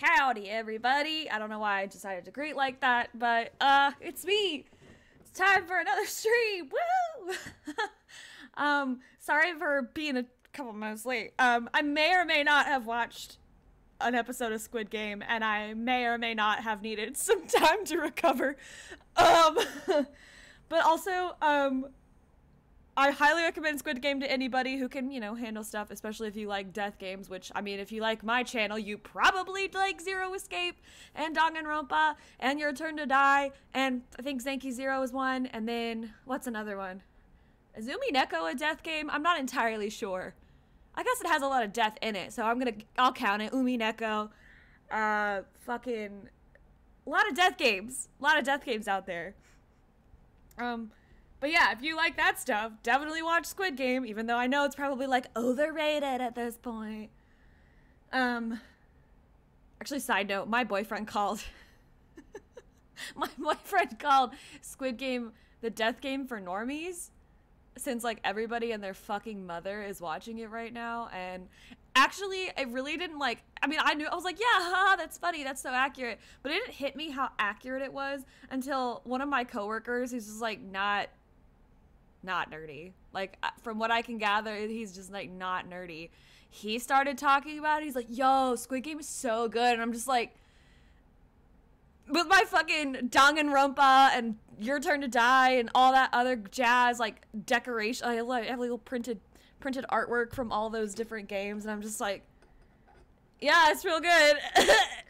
Howdy, everybody. I don't know why I decided to greet like that, but uh, it's me. It's time for another stream. Woo! um, sorry for being a couple minutes late. Um, I may or may not have watched an episode of Squid Game, and I may or may not have needed some time to recover. Um, but also, um, I highly recommend Squid Game to anybody who can, you know, handle stuff, especially if you like death games, which, I mean, if you like my channel, you probably like Zero Escape and Danganronpa and Your Turn to Die, and I think Zanki Zero is one, and then, what's another one? Is Umineko a death game? I'm not entirely sure. I guess it has a lot of death in it, so I'm gonna, I'll count it. Umineko, uh, fucking, a lot of death games. A lot of death games out there. Um, but yeah, if you like that stuff, definitely watch Squid Game, even though I know it's probably like overrated at this point. Um, actually, side note, my boyfriend called. my boyfriend called Squid Game the death game for normies since like everybody and their fucking mother is watching it right now and actually I really didn't like i mean i knew i was like yeah haha, that's funny that's so accurate but it didn't hit me how accurate it was until one of my coworkers who's just like not not nerdy. Like uh, from what I can gather, he's just like not nerdy. He started talking about it. He's like, "Yo, Squid Game is so good," and I'm just like, with my fucking Danganronpa and Rumpa and Your Turn to Die and all that other jazz, like decoration. I have little printed printed artwork from all those different games, and I'm just like, yeah, it's real good.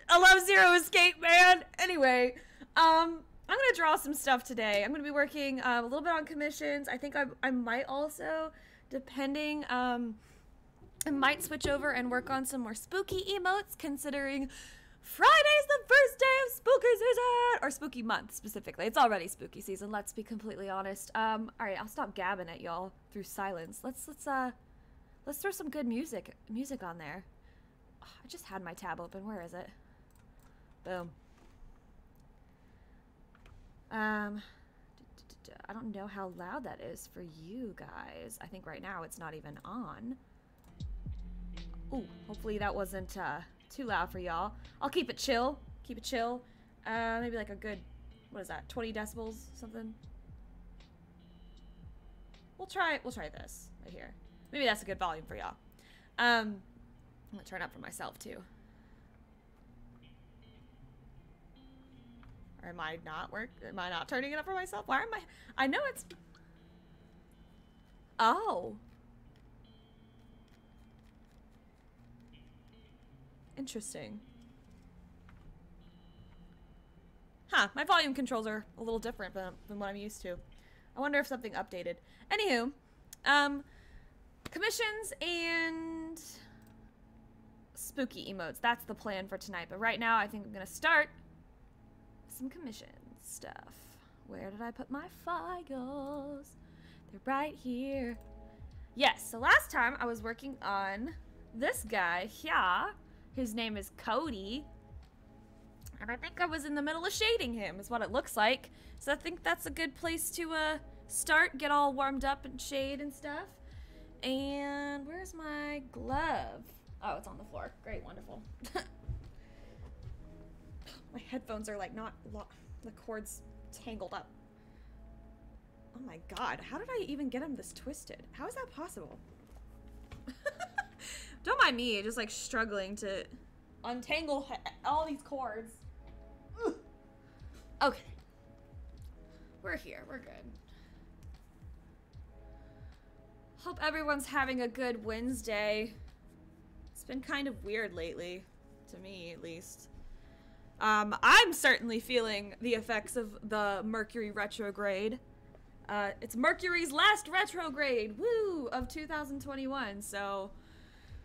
I love Zero Escape, man. Anyway, um, I'm gonna draw some stuff today. I'm gonna be working um, a little bit on commissions. I think I, I might also, depending, um, I might switch over and work on some more spooky emotes, considering Friday's the first day of spooky season, or spooky month specifically. It's already spooky season. Let's be completely honest. Um, all right, I'll stop gabbing at y'all through silence. Let's let's uh, let's throw some good music music on there. I just had my tab open. Where is it? Boom. Um, I don't know how loud that is for you guys. I think right now it's not even on. Ooh, hopefully that wasn't uh, too loud for y'all. I'll keep it chill. Keep it chill. Uh, maybe like a good, what is that, 20 decibels, something? We'll try, we'll try this right here. Maybe that's a good volume for y'all. Um, I'm gonna turn up for myself too. Am I not work? Am I not turning it up for myself? Why am I? I know it's. Oh. Interesting. Huh, my volume controls are a little different than, than what I'm used to. I wonder if something updated. Anywho, um, commissions and spooky emotes. That's the plan for tonight. But right now, I think I'm going to start some commission stuff. Where did I put my files? They're right here. Yes, so last time I was working on this guy here. His name is Cody. And I think I was in the middle of shading him, is what it looks like. So I think that's a good place to uh, start, get all warmed up and shade and stuff. And where's my glove? Oh, it's on the floor. Great, wonderful. My headphones are like not the cords tangled up. Oh my god, how did I even get them this twisted? How is that possible? Don't mind me, just like struggling to untangle all these cords. Ugh. Okay. We're here, we're good. Hope everyone's having a good Wednesday. It's been kind of weird lately, to me at least. Um, I'm certainly feeling the effects of the Mercury retrograde. Uh, it's Mercury's last retrograde, woo, of 2021. So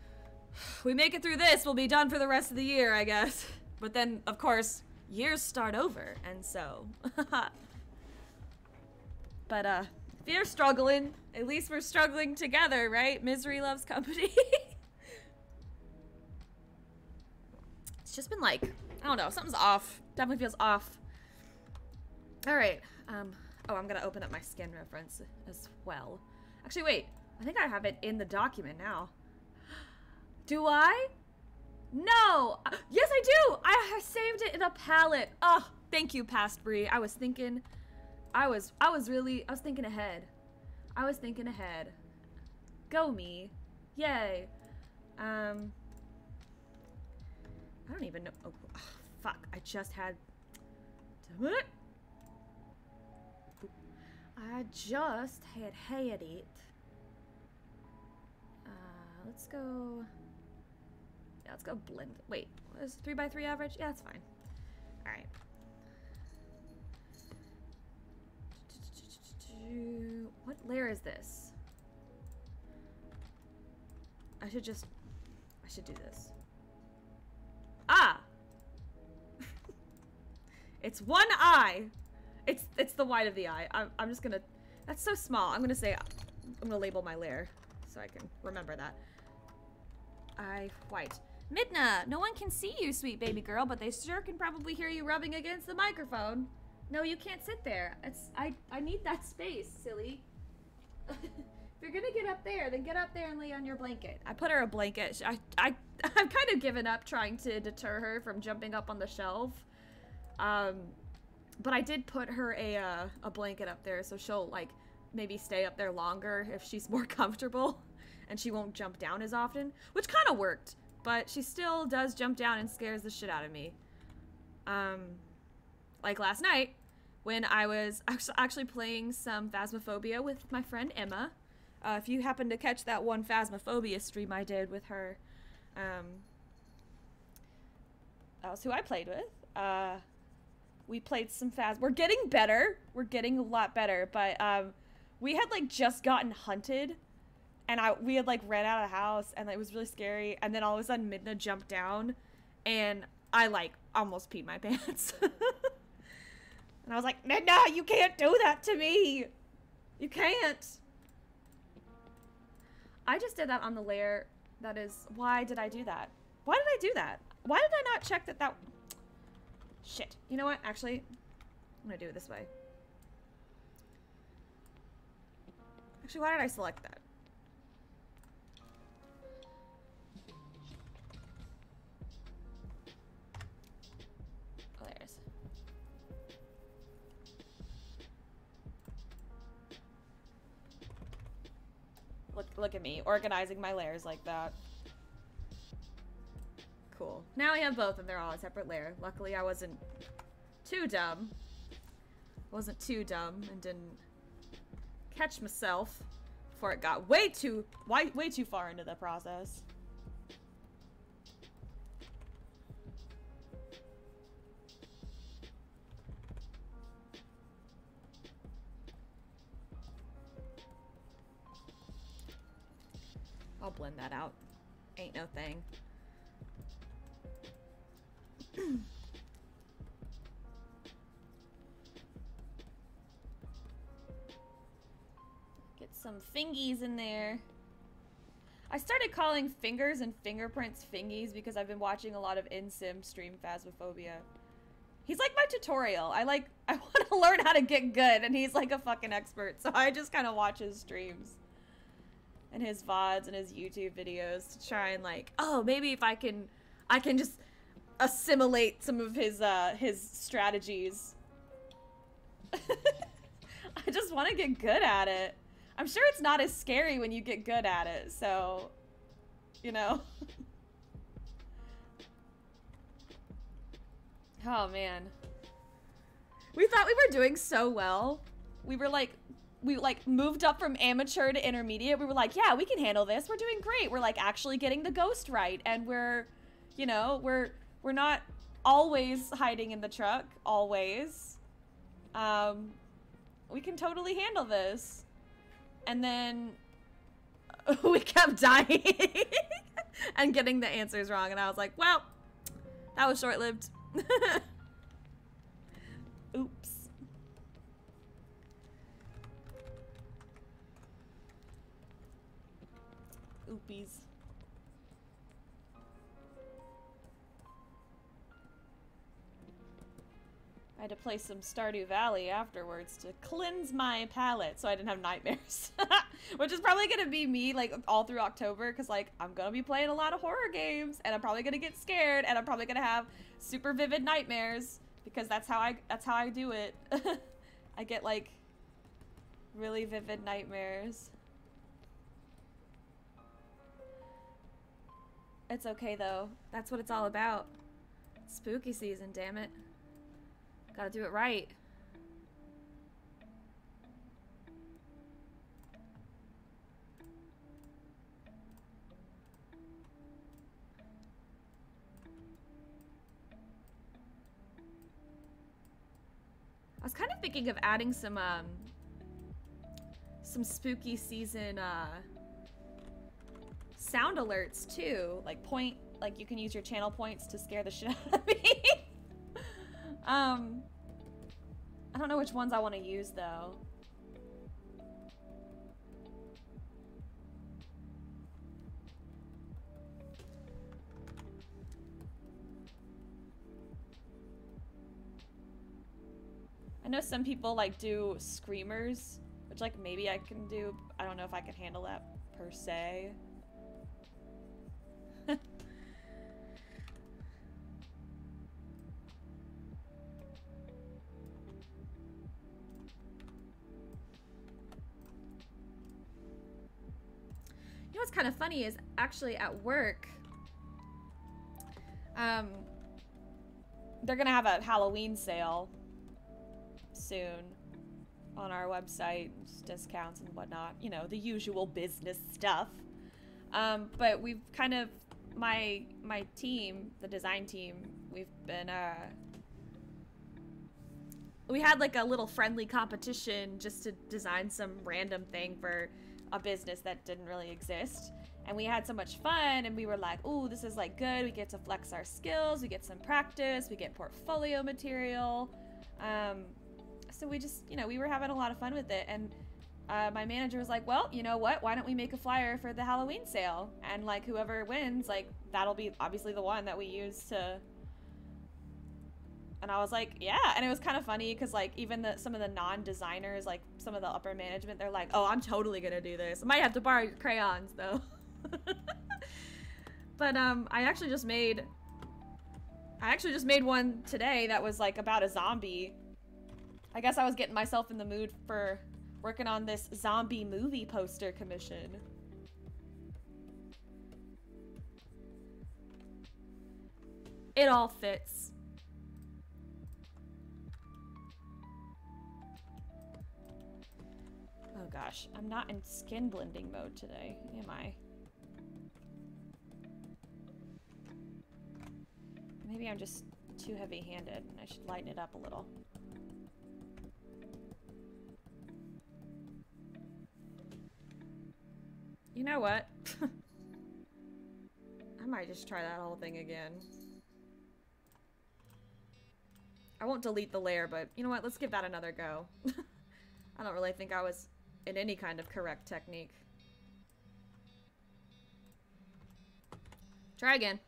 we make it through this, we'll be done for the rest of the year, I guess. But then, of course, years start over, and so. but uh, if you're struggling, at least we're struggling together, right? Misery loves company. it's just been like I don't know. Something's off. Definitely feels off. All right. Um. Oh, I'm gonna open up my skin reference as well. Actually, wait. I think I have it in the document now. Do I? No! Uh, yes, I do! I saved it in a palette. Oh, thank you, Past Bree. I was thinking... I was, I was really, I was thinking ahead. I was thinking ahead. Go me. Yay. Um... I don't even know. Oh, oh fuck. I just had... Damn it! I just had had it. Uh, let's go... Yeah, let's go blend. Wait, is 3 by 3 average? Yeah, that's fine. Alright. What layer is this? I should just... I should do this. Ah! It's one eye! It's it's the white of the eye. I'm, I'm just gonna... That's so small. I'm gonna say... I'm gonna label my layer so I can remember that. Eye white. Midna, no one can see you, sweet baby girl, but they sure can probably hear you rubbing against the microphone. No, you can't sit there. It's I I need that space, silly. if you're gonna get up there, then get up there and lay on your blanket. I put her a blanket. I I I've kind of given up trying to deter her from jumping up on the shelf. Um, but I did put her a uh, a blanket up there, so she'll like maybe stay up there longer if she's more comfortable, and she won't jump down as often, which kind of worked. But she still does jump down and scares the shit out of me. Um, like last night when I was actually playing some Phasmophobia with my friend Emma. Uh, if you happen to catch that one Phasmophobia stream I did with her, um, that was who I played with. Uh, we played some Phas. We're getting better. We're getting a lot better, but um, we had like just gotten hunted and I we had like ran out of the house and it was really scary and then all of a sudden Midna jumped down and I like almost peed my pants. and I was like, Midna, you can't do that to me. You can't. I just did that on the layer that is why did I do that? Why did I do that? Why did I not check that that Shit. You know what? Actually, I'm gonna do it this way. Actually, why did I select that? Oh, there it is. Look, look at me, organizing my layers like that. Cool. Now we have both and they're all a separate layer. Luckily I wasn't too dumb. Wasn't too dumb and didn't catch myself before it got way too, way, way too far into the process. I'll blend that out. Ain't no thing. Get some fingies in there. I started calling fingers and fingerprints fingies because I've been watching a lot of Insym stream Phasmophobia. He's like my tutorial. I like, I want to learn how to get good and he's like a fucking expert. So I just kind of watch his streams and his VODs and his YouTube videos to try and like, oh, maybe if I can, I can just assimilate some of his, uh, his strategies. I just want to get good at it. I'm sure it's not as scary when you get good at it, so, you know. oh, man. We thought we were doing so well. We were like we like moved up from amateur to intermediate. We were like, yeah, we can handle this. We're doing great. We're like actually getting the ghost right, and we're, you know, we're we're not always hiding in the truck. Always, um, we can totally handle this. And then we kept dying and getting the answers wrong, and I was like, well, that was short lived. Oops. oopies. I had to play some Stardew Valley afterwards to cleanse my palate so I didn't have nightmares. Which is probably gonna be me like all through October because like I'm gonna be playing a lot of horror games and I'm probably gonna get scared and I'm probably gonna have super vivid nightmares because that's how I that's how I do it. I get like really vivid nightmares. It's okay though. That's what it's all about. Spooky season, damn it. Gotta do it right. I was kind of thinking of adding some um some spooky season uh sound alerts too. Like point like you can use your channel points to scare the shit out of me. um I don't know which ones I want to use though. I know some people like do screamers, which like maybe I can do. I don't know if I can handle that per se. What's kind of funny is actually at work, um, they're gonna have a Halloween sale soon on our website, discounts and whatnot. You know, the usual business stuff. Um, but we've kind of my my team, the design team, we've been uh we had like a little friendly competition just to design some random thing for a business that didn't really exist. And we had so much fun and we were like, "Oh, this is like good. We get to flex our skills, we get some practice, we get portfolio material." Um so we just, you know, we were having a lot of fun with it. And uh, my manager was like, well, you know what? Why don't we make a flyer for the Halloween sale? And like whoever wins, like that'll be obviously the one that we use to. And I was like, yeah. And it was kind of funny because like even the some of the non-designers, like some of the upper management, they're like, oh, I'm totally gonna do this. I might have to borrow your crayons though. but um, I actually just made. I actually just made one today that was like about a zombie I guess I was getting myself in the mood for working on this zombie movie poster commission. It all fits. Gosh, I'm not in skin blending mode today, am I? Maybe I'm just too heavy-handed and I should lighten it up a little. You know what? I might just try that whole thing again. I won't delete the layer, but you know what? Let's give that another go. I don't really think I was in any kind of correct technique. Try again.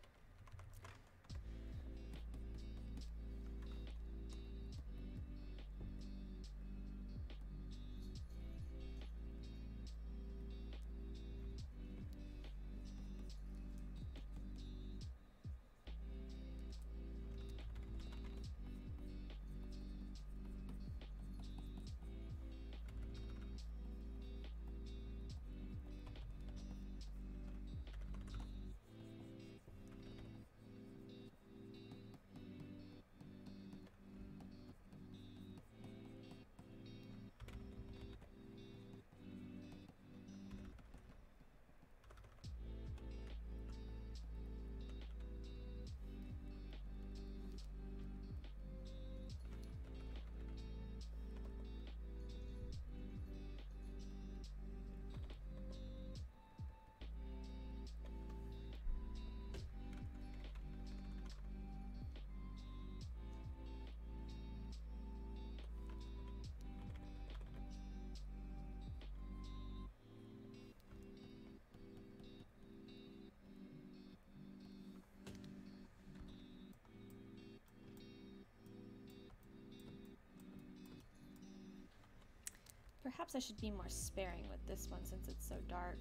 Perhaps I should be more sparing with this one since it's so dark.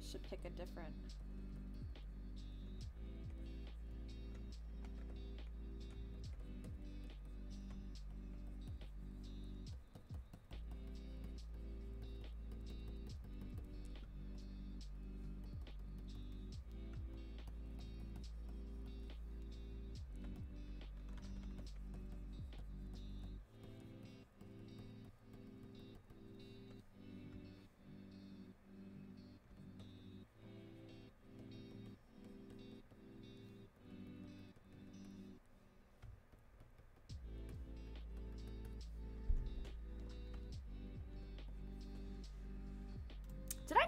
Should pick a different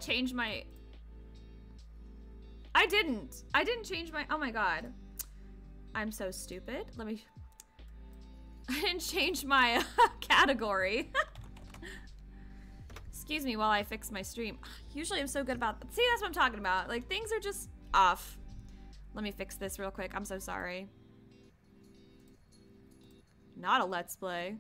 change my... I didn't. I didn't change my... Oh my god. I'm so stupid. Let me... I didn't change my uh, category. Excuse me while I fix my stream. Usually I'm so good about... See, that's what I'm talking about. Like, things are just off. Let me fix this real quick. I'm so sorry. Not a let's play.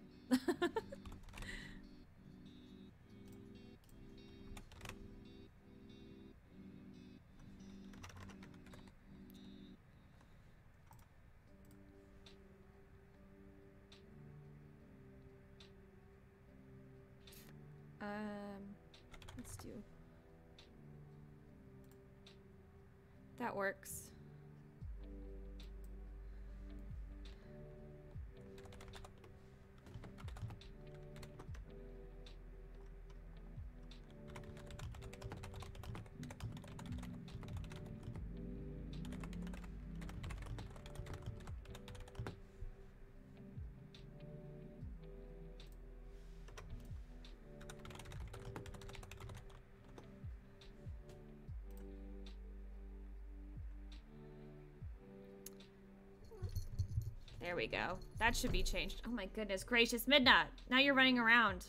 There we go. That should be changed. Oh my goodness gracious, Midna. Now you're running around.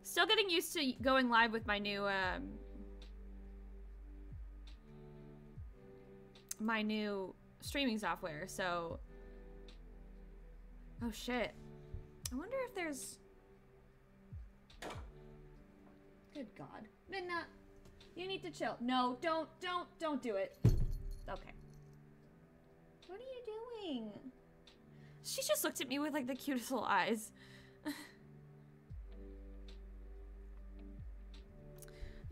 Still getting used to going live with my new, um... My new streaming software, so... Oh shit. I wonder if there's... Good god. Midna, you need to chill. No, don't, don't, don't do it. Okay. What are you doing? She just looked at me with like the cutest little eyes. you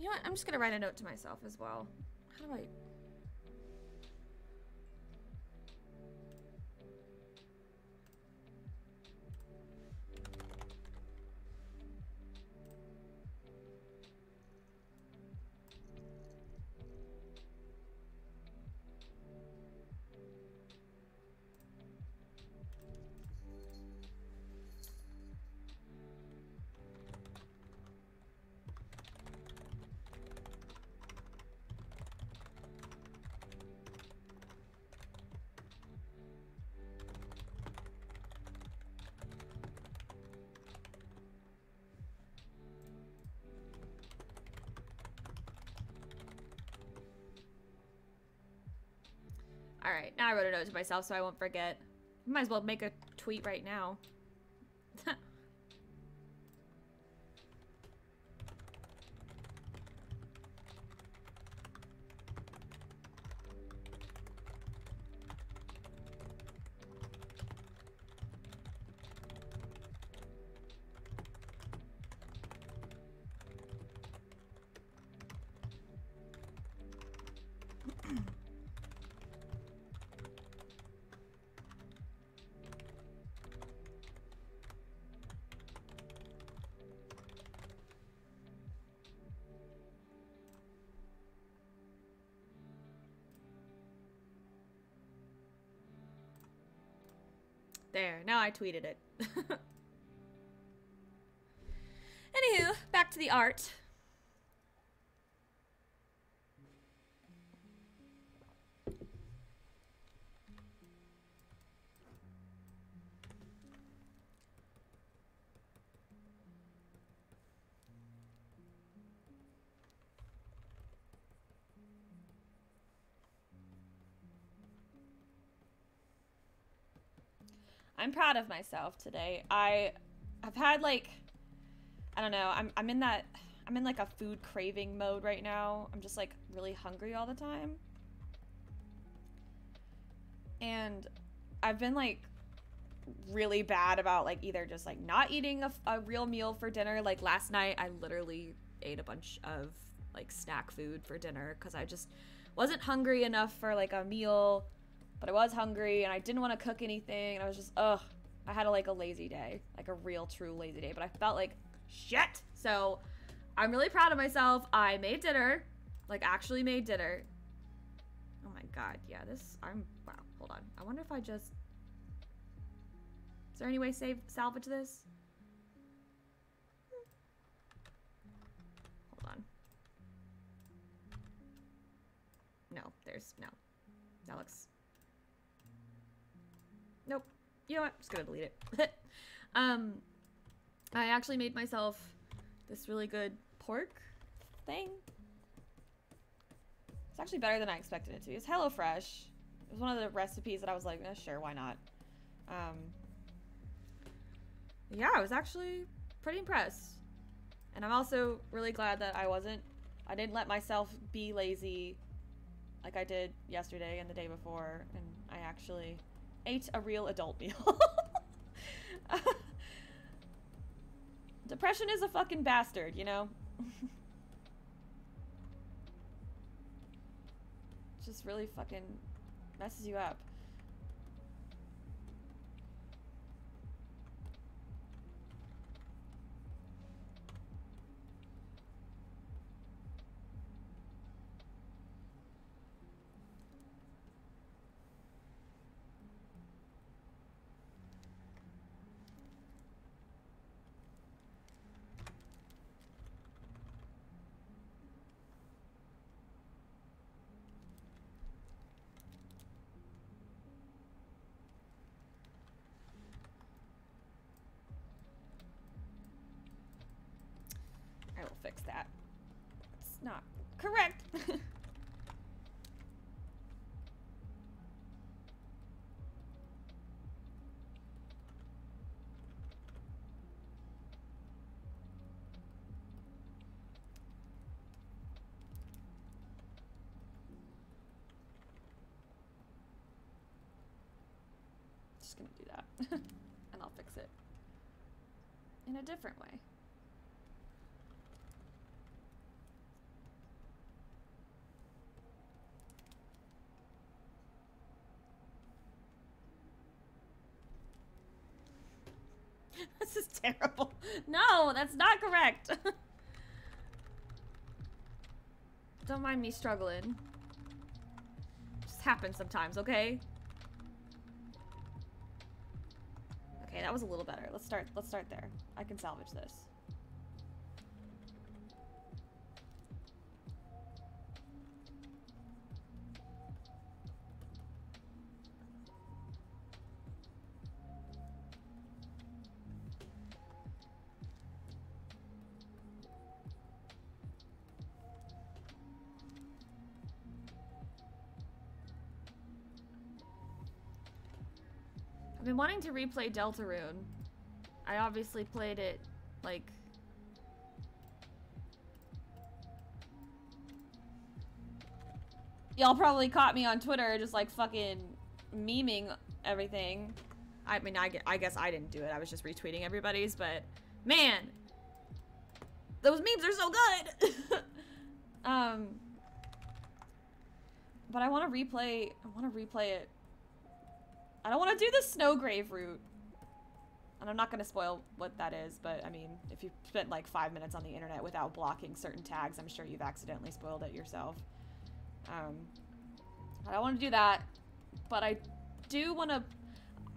know what? I'm just gonna write a note to myself as well. How do I... I wrote a note to myself so I won't forget. Might as well make a tweet right now. tweeted it. Anywho, back to the art. I'm proud of myself today. I have had like I don't know. I'm I'm in that I'm in like a food craving mode right now. I'm just like really hungry all the time. And I've been like really bad about like either just like not eating a, a real meal for dinner. Like last night, I literally ate a bunch of like snack food for dinner because I just wasn't hungry enough for like a meal, but I was hungry and I didn't want to cook anything. And I was just, ugh, I had a, like a lazy day, like a real true lazy day, but I felt like shit. So I'm really proud of myself. I made dinner, like actually made dinner. Oh my god, yeah, this, I'm, wow, hold on. I wonder if I just, is there any way save, salvage this? Hold on. No, there's, no. That looks. You know what, I'm just gonna delete it. um, I actually made myself this really good pork thing. It's actually better than I expected it to be. It's HelloFresh. It was one of the recipes that I was like, eh, sure, why not? Um, yeah, I was actually pretty impressed. And I'm also really glad that I wasn't, I didn't let myself be lazy like I did yesterday and the day before. And I actually ate a real adult meal. Depression is a fucking bastard, you know? just really fucking messes you up. Fix that. It's not correct. Just gonna do that. and I'll fix it in a different way. this is terrible. No, that's not correct. Don't mind me struggling. Just happens sometimes, okay? Okay, that was a little better. Let's start let's start there. I can salvage this. Wanting to replay Deltarune. I obviously played it, like... Y'all probably caught me on Twitter just, like, fucking memeing everything. I mean, I, I guess I didn't do it. I was just retweeting everybody's, but... Man! Those memes are so good! um... But I want to replay... I want to replay it I don't want to do the Snowgrave route. And I'm not going to spoil what that is, but I mean, if you spent like five minutes on the internet without blocking certain tags, I'm sure you've accidentally spoiled it yourself. Um, I don't want to do that, but I do want to,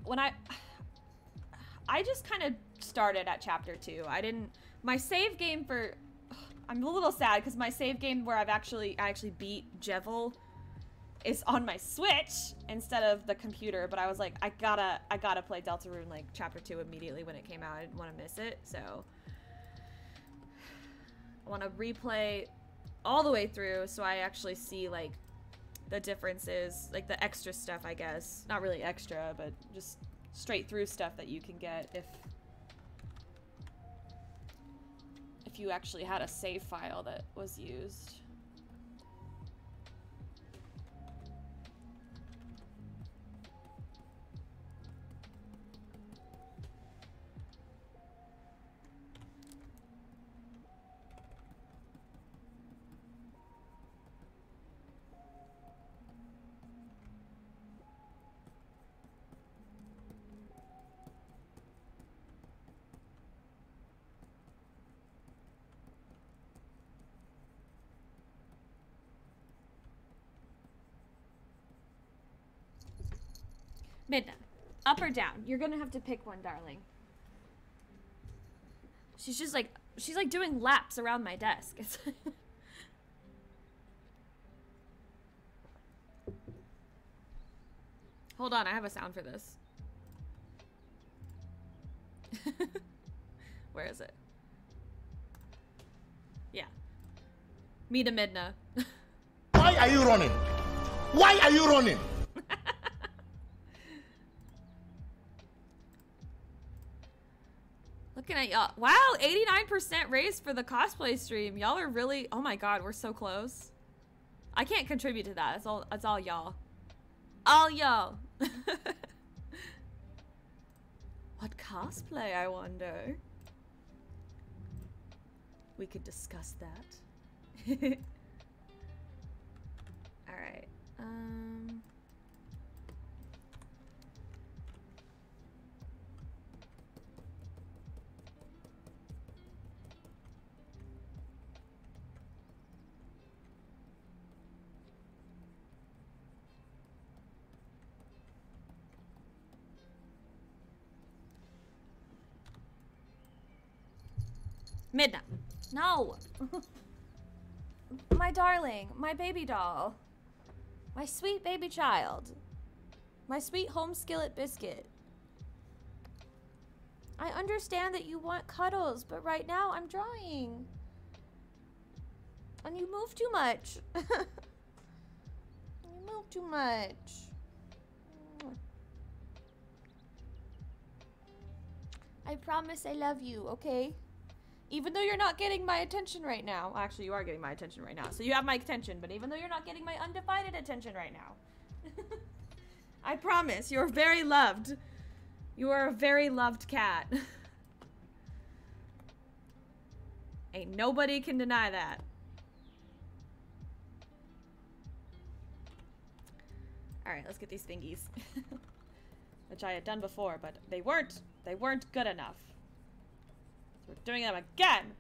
when I, I just kind of started at chapter two. I didn't, my save game for, I'm a little sad because my save game where I've actually, I actually beat Jevil is on my Switch instead of the computer, but I was like, I gotta, I gotta play Deltarune like chapter two immediately when it came out. I didn't want to miss it, so I want to replay all the way through so I actually see like the differences, like the extra stuff, I guess. Not really extra, but just straight through stuff that you can get if if you actually had a save file that was used. Midna. Up or down? You're gonna have to pick one, darling. She's just like she's like doing laps around my desk. Hold on, I have a sound for this. Where is it? Yeah. Meet a Midna. Why are you running? Why are you running? Looking at y'all. Wow, 89% raise for the cosplay stream. Y'all are really, oh my god, we're so close. I can't contribute to that. It's all, it's all y'all. All y'all. what cosplay, I wonder? We could discuss that. Alright. Um... Midna. No. my darling, my baby doll. My sweet baby child. My sweet home skillet biscuit. I understand that you want cuddles, but right now I'm drawing. And you move too much. you move too much. I promise I love you, okay? Even though you're not getting my attention right now. Actually, you are getting my attention right now. So you have my attention, but even though you're not getting my undivided attention right now. I promise, you're very loved. You are a very loved cat. Ain't nobody can deny that. Alright, let's get these thingies. Which I had done before, but they weren't, they weren't good enough. We're doing them again!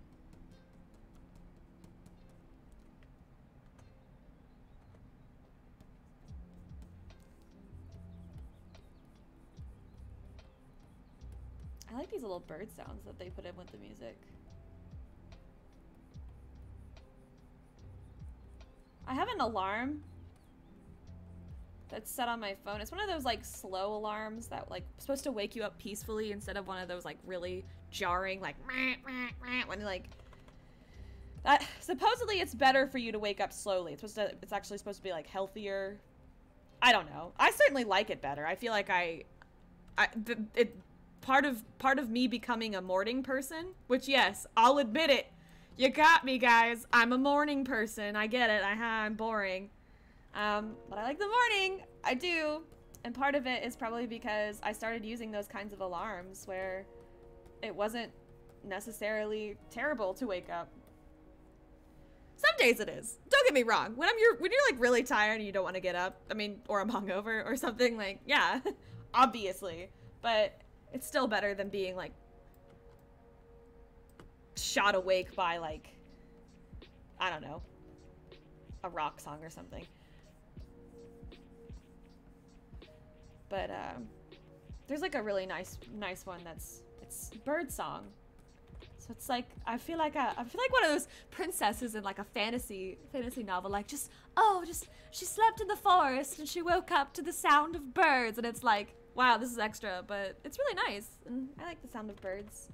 I like these little bird sounds that they put in with the music. I have an alarm that's set on my phone. It's one of those like slow alarms that like supposed to wake you up peacefully instead of one of those like really jarring like when like that supposedly it's better for you to wake up slowly. It's supposed to it's actually supposed to be like healthier. I don't know. I certainly like it better. I feel like I I it part of part of me becoming a morning person, which yes, I'll admit it. You got me, guys. I'm a morning person. I get it. I I'm boring. Um, but I like the morning. I do. And part of it is probably because I started using those kinds of alarms where it wasn't necessarily terrible to wake up. Some days it is. Don't get me wrong. When I'm you're when you're like really tired and you don't want to get up, I mean, or I'm hungover or something, like, yeah, obviously. But it's still better than being like shot awake by like I don't know, a rock song or something. But um, there's like a really nice, nice one that's it's bird song. So it's like I feel like a, I feel like one of those princesses in like a fantasy fantasy novel. Like just oh, just she slept in the forest and she woke up to the sound of birds, and it's like wow, this is extra, but it's really nice, and I like the sound of birds.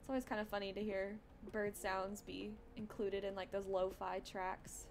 It's always kind of funny to hear bird sounds be included in like those lo-fi tracks.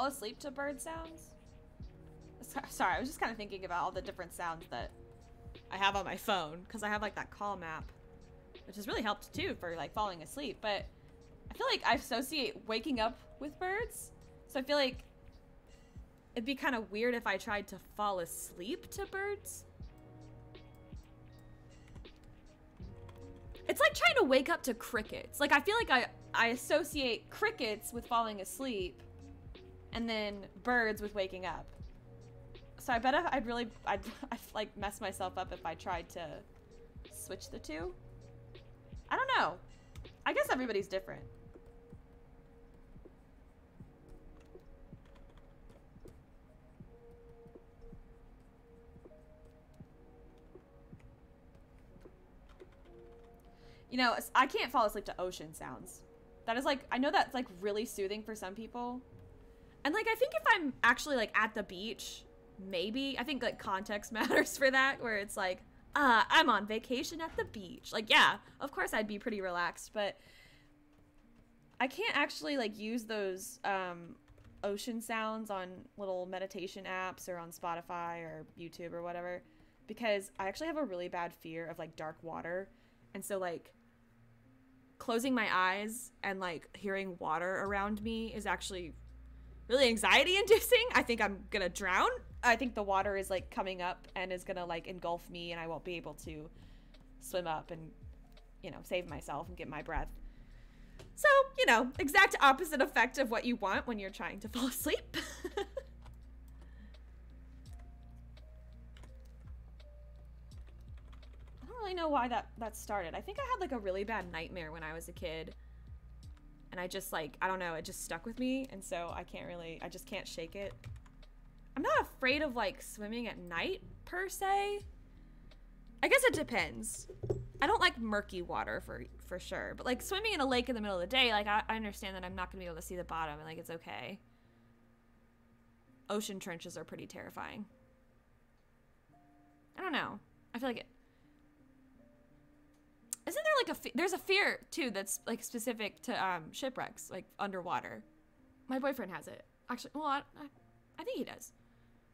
Fall asleep to bird sounds? Sorry, I was just kind of thinking about all the different sounds that I have on my phone because I have like that Calm app, which has really helped too for like falling asleep. But I feel like I associate waking up with birds, so I feel like it'd be kind of weird if I tried to fall asleep to birds. It's like trying to wake up to crickets. Like I feel like I I associate crickets with falling asleep and then birds with waking up. So I bet I'd really I'd, I'd like mess myself up if I tried to switch the two. I don't know. I guess everybody's different. You know, I can't fall asleep to ocean sounds. That is like, I know that's like really soothing for some people. And like, I think if I'm actually like at the beach, maybe, I think like context matters for that, where it's like, uh, I'm on vacation at the beach. Like, yeah, of course I'd be pretty relaxed, but I can't actually like use those um, ocean sounds on little meditation apps or on Spotify or YouTube or whatever because I actually have a really bad fear of like dark water. And so like closing my eyes and like hearing water around me is actually really anxiety inducing. I think I'm gonna drown. I think the water is like coming up and is gonna like engulf me and I won't be able to swim up and, you know, save myself and get my breath. So, you know, exact opposite effect of what you want when you're trying to fall asleep. I don't really know why that that started. I think I had like a really bad nightmare when I was a kid. And I just like, I don't know, it just stuck with me and so I can't really I just can't shake it. I'm not afraid of like swimming at night per se. I guess it depends. I don't like murky water for for sure, but like swimming in a lake in the middle of the day, like I, I understand that I'm not gonna be able to see the bottom and like it's okay. Ocean trenches are pretty terrifying. I don't know. I feel like it, isn't there like a there's a fear too that's like specific to um, shipwrecks, like underwater. My boyfriend has it. Actually, well, I, I think he does.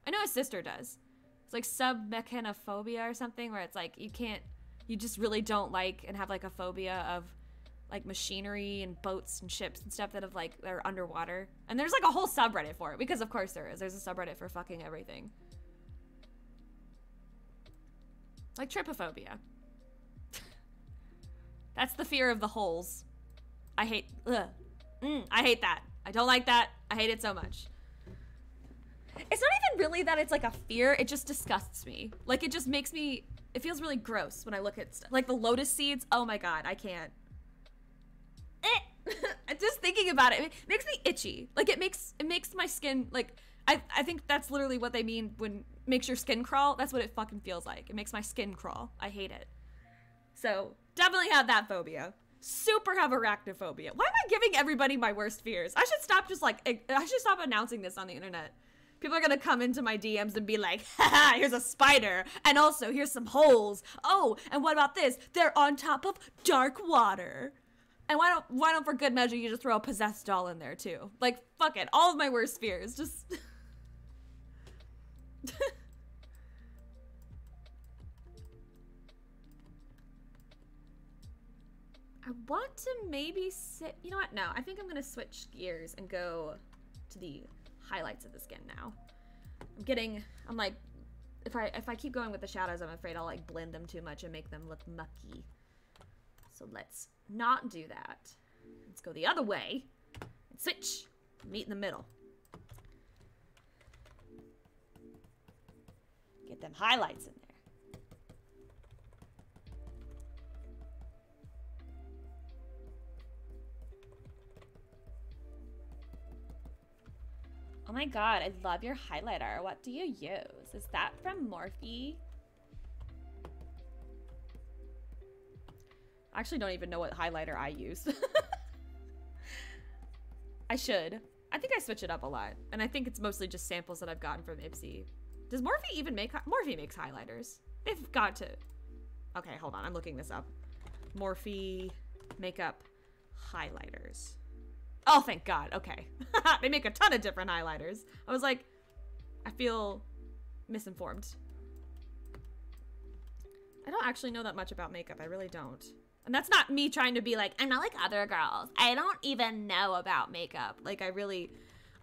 I know his sister does. It's like submechanophobia or something, where it's like you can't, you just really don't like and have like a phobia of like machinery and boats and ships and stuff that have like they're underwater. And there's like a whole subreddit for it because of course there is. There's a subreddit for fucking everything. Like trypophobia. That's the fear of the holes. I hate. Ugh. Mm, I hate that. I don't like that. I hate it so much. It's not even really that it's like a fear. It just disgusts me. Like it just makes me. It feels really gross when I look at stuff. Like the lotus seeds. Oh my god, I can't. Eh. just thinking about it, it makes me itchy. Like it makes it makes my skin like. I, I think that's literally what they mean when makes your skin crawl. That's what it fucking feels like. It makes my skin crawl. I hate it. So definitely have that phobia. Super have arachnophobia. Why am I giving everybody my worst fears? I should stop just like I should stop announcing this on the internet. People are gonna come into my DMs and be like, haha, here's a spider. And also, here's some holes. Oh, and what about this? They're on top of dark water. And why don't why don't for good measure you just throw a possessed doll in there too? Like, fuck it. All of my worst fears. Just I want to maybe sit. You know what? No, I think I'm gonna switch gears and go to the highlights of the skin now. I'm getting. I'm like, if I if I keep going with the shadows, I'm afraid I'll like blend them too much and make them look mucky. So let's not do that. Let's go the other way and switch. Meet in the middle. Get them highlights in there. Oh my god, I love your highlighter. What do you use? Is that from Morphe? I actually don't even know what highlighter I use. I should. I think I switch it up a lot. And I think it's mostly just samples that I've gotten from Ipsy. Does Morphe even make... Morphe makes highlighters. They've got to... Okay, hold on. I'm looking this up. Morphe makeup highlighters. Oh, thank God. Okay. they make a ton of different highlighters. I was like, I feel misinformed. I don't actually know that much about makeup. I really don't. And that's not me trying to be like, I'm not like other girls. I don't even know about makeup. Like, I really,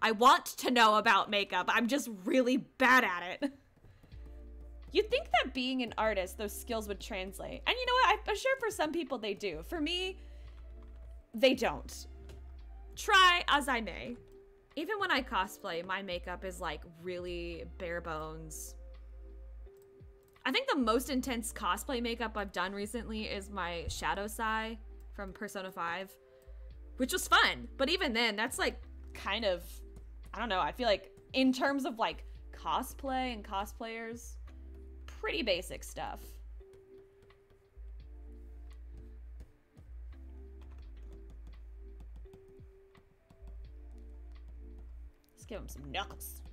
I want to know about makeup. I'm just really bad at it. You'd think that being an artist, those skills would translate. And you know what? I'm sure for some people they do. For me, they don't. Try as I may. Even when I cosplay, my makeup is like really bare bones. I think the most intense cosplay makeup I've done recently is my Shadow Sae from Persona 5, which was fun. But even then, that's like kind of, I don't know, I feel like in terms of like cosplay and cosplayers, pretty basic stuff. Give him some knuckles.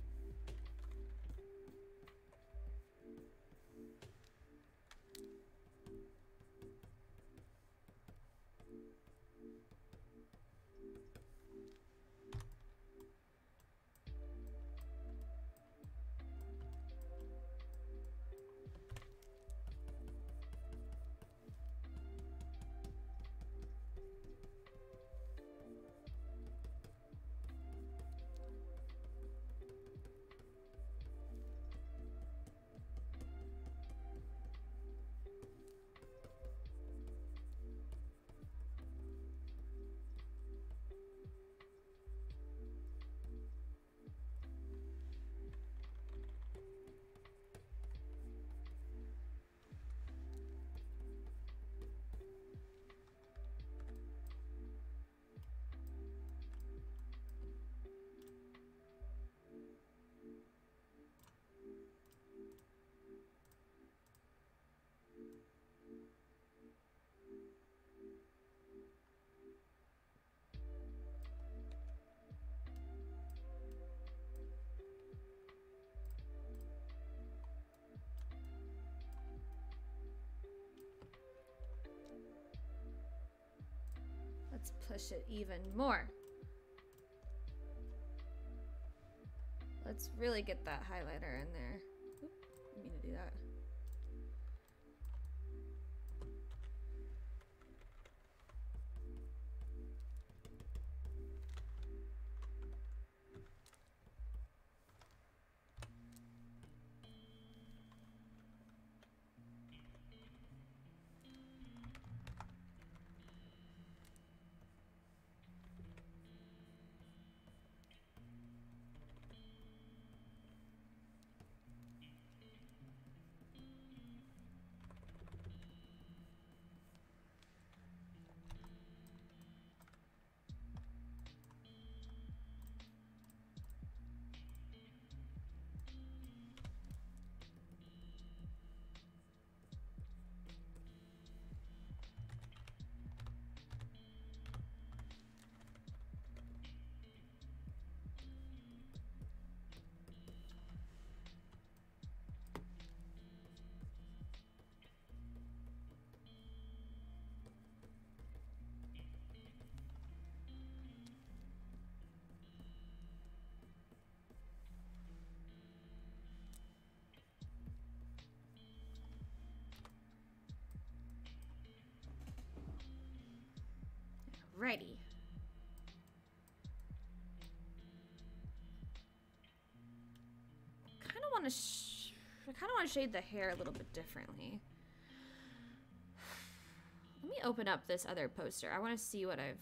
Let's push it even more. Let's really get that highlighter in there. Oop, I mean to do that. Ready. Kind of want to. I kind of want to shade the hair a little bit differently. Let me open up this other poster. I want to see what I've.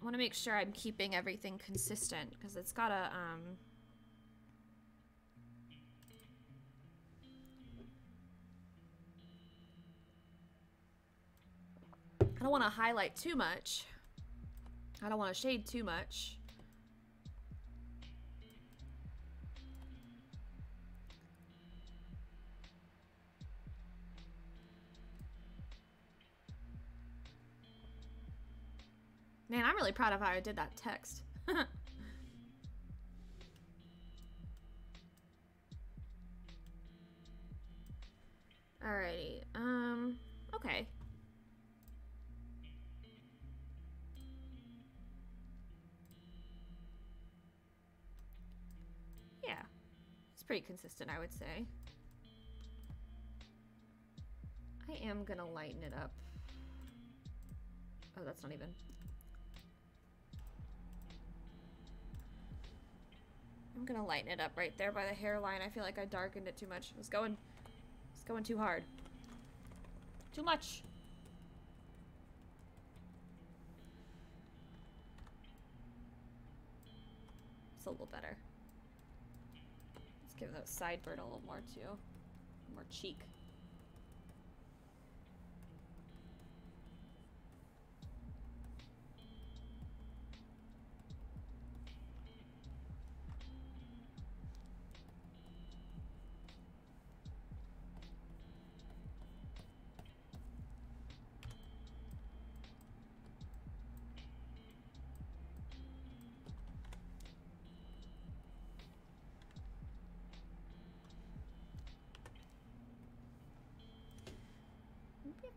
I want to make sure I'm keeping everything consistent because it's got a um. I don't want to highlight too much. I don't want to shade too much. Man, I'm really proud of how I did that text. Alrighty, um, okay. Pretty consistent, I would say. I am gonna lighten it up. Oh, that's not even. I'm gonna lighten it up right there by the hairline. I feel like I darkened it too much. It was going, it's going too hard. Too much. It's a little better. Let's give that sideburn a little more too. More cheek.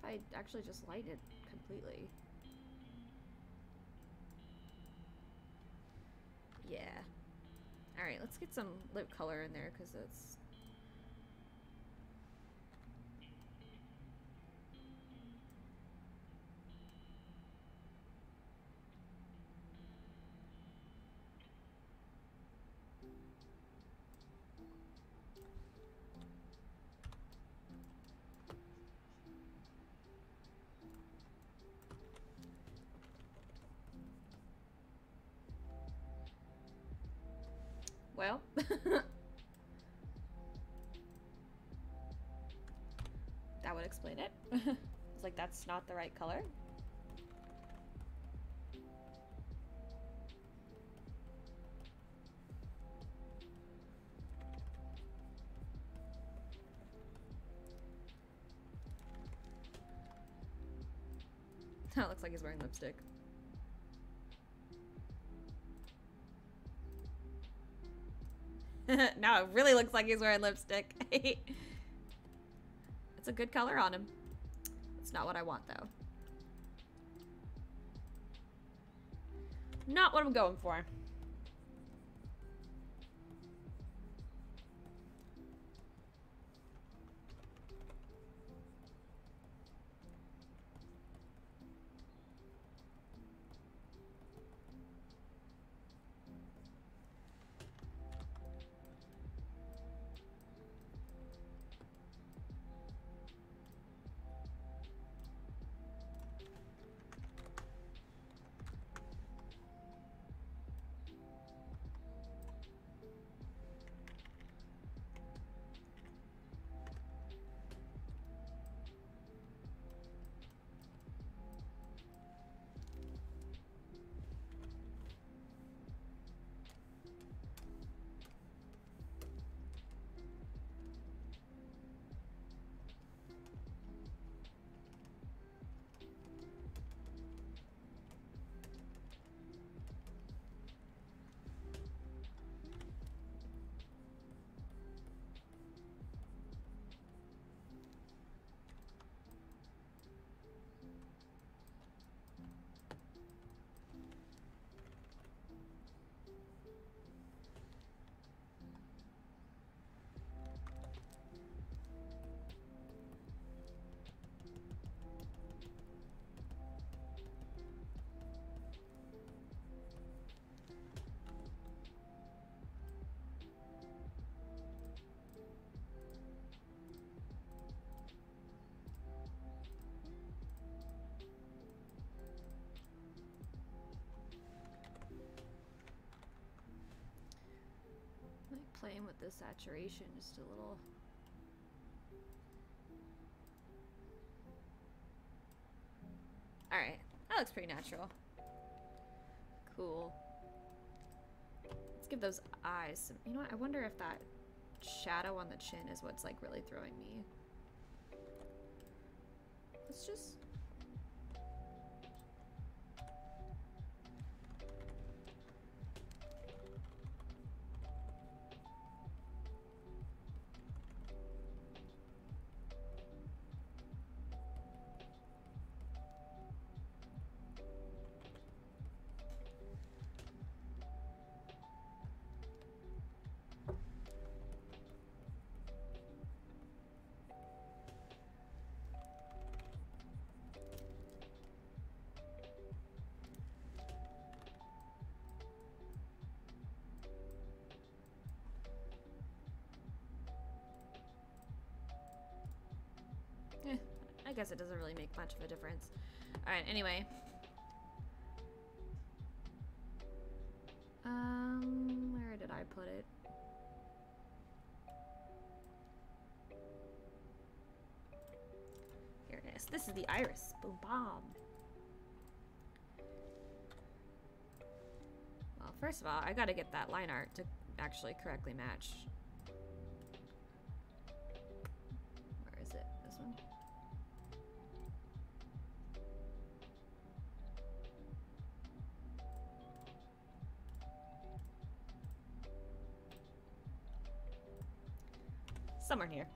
I actually just light it completely. Yeah. Alright, let's get some lip color in there because it's. It. it's like that's not the right color. That looks like he's wearing lipstick. now it really looks like he's wearing lipstick. A good color on him. It's not what I want, though. Not what I'm going for. Playing with the saturation just a little. Alright, that looks pretty natural. Cool. Let's give those eyes some. You know what? I wonder if that shadow on the chin is what's like really throwing me. Let's just. Guess it doesn't really make much of a difference. Alright, anyway. Um, where did I put it? Here it is. This is the iris. Boom bomb. Well, first of all, I gotta get that line art to actually correctly match.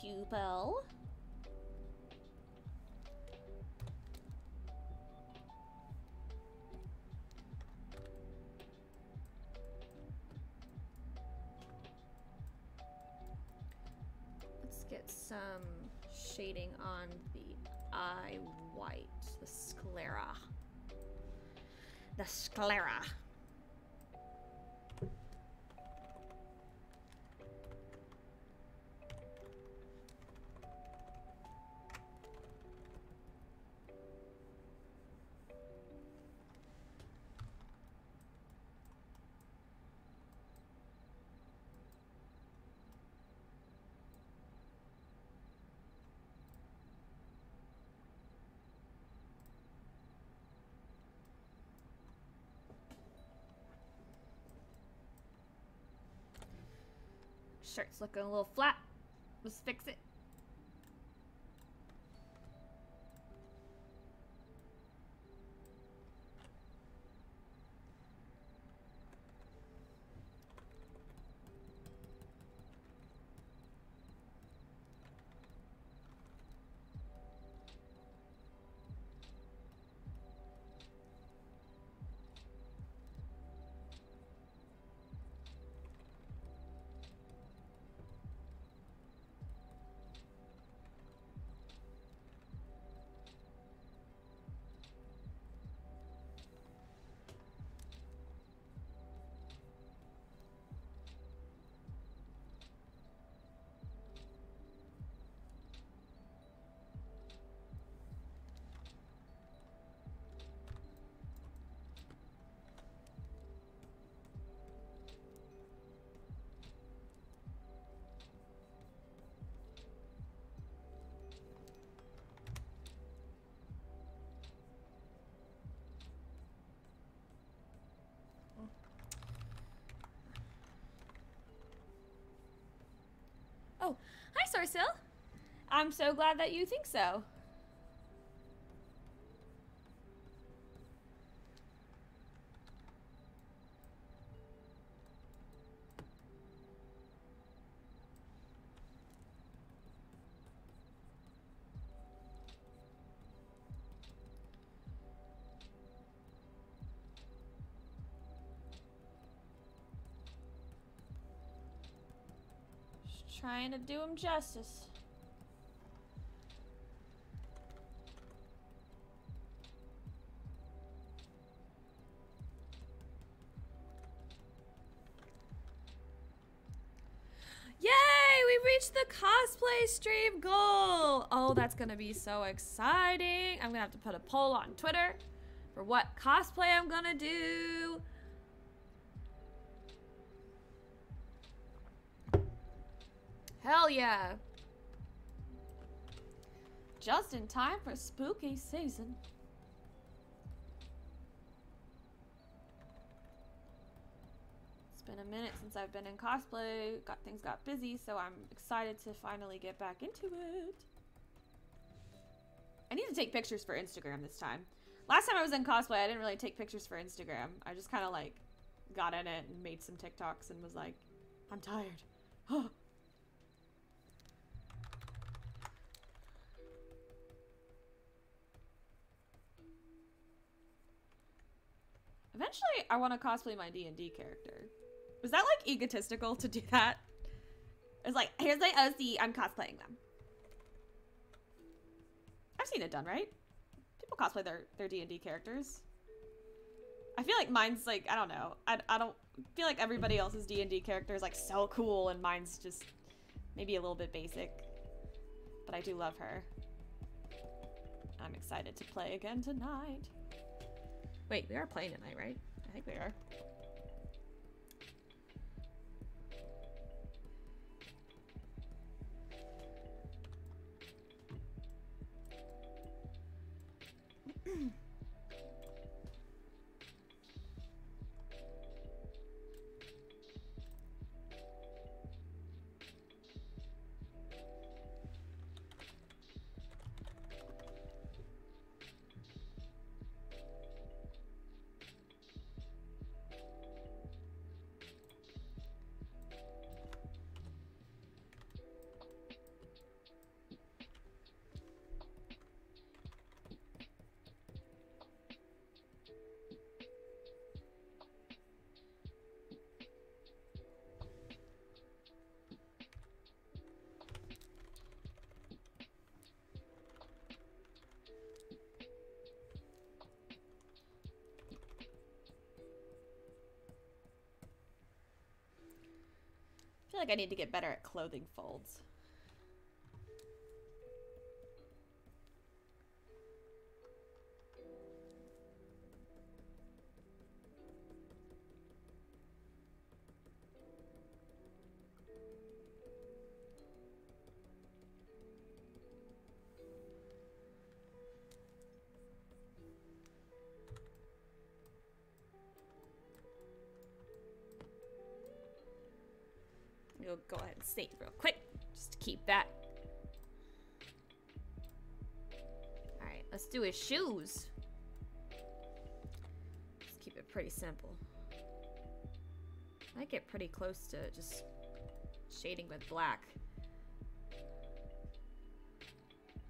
pupil. Let's get some shading on the eye white, the sclera. The sclera. Shirt's looking a little flat. Let's fix it. Hi, Sarsil. I'm so glad that you think so. Trying to do him justice. Yay! We reached the cosplay stream goal! Oh, that's gonna be so exciting. I'm gonna have to put a poll on Twitter for what cosplay I'm gonna do. Hell yeah! Just in time for spooky season. It's been a minute since I've been in cosplay. Got things got busy, so I'm excited to finally get back into it. I need to take pictures for Instagram this time. Last time I was in cosplay, I didn't really take pictures for Instagram. I just kind of like got in it and made some TikToks and was like, I'm tired. Oh, Eventually, I want to cosplay my D&D character. Was that like egotistical to do that? It's like, here's my OC, I'm cosplaying them. I've seen it done, right? People cosplay their their D&D characters. I feel like mine's like, I don't know. I, I don't feel like everybody else's D&D character is like so cool and mine's just maybe a little bit basic. But I do love her. I'm excited to play again tonight. Wait, we are playing tonight, right? I think we are. like I need to get better at clothing folds. Save real quick, just to keep that. Alright, let's do his shoes. Let's keep it pretty simple. I get pretty close to just shading with black.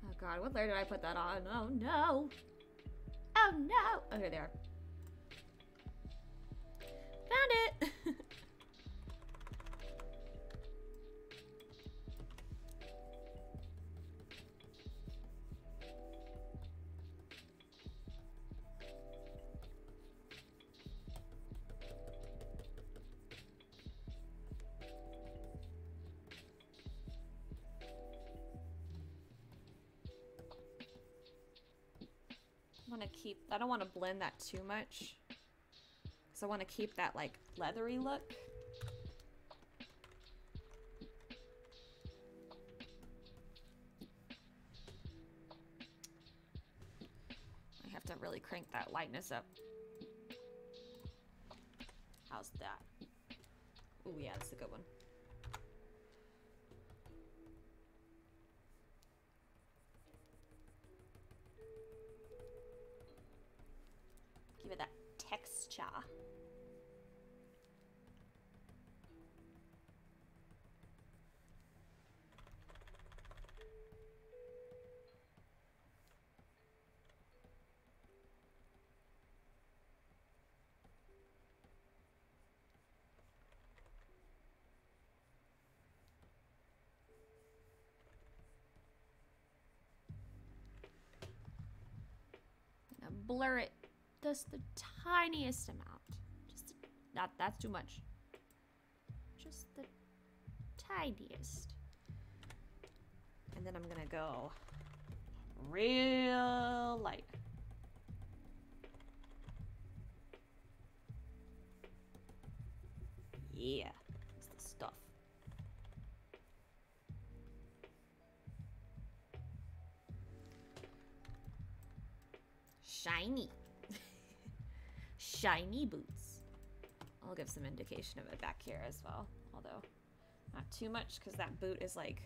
Oh god, what layer did I put that on? Oh no! Oh no! Okay, here want to keep, I don't want to blend that too much. Because I want to keep that like leathery look. I have to really crank that lightness up. How's that? Oh yeah, that's a good one. Blur it just the tiniest amount. Just not that's too much. Just the tiniest. And then I'm gonna go real light. Yeah, Shiny shiny boots. I'll give some indication of it back here as well, although not too much because that boot is like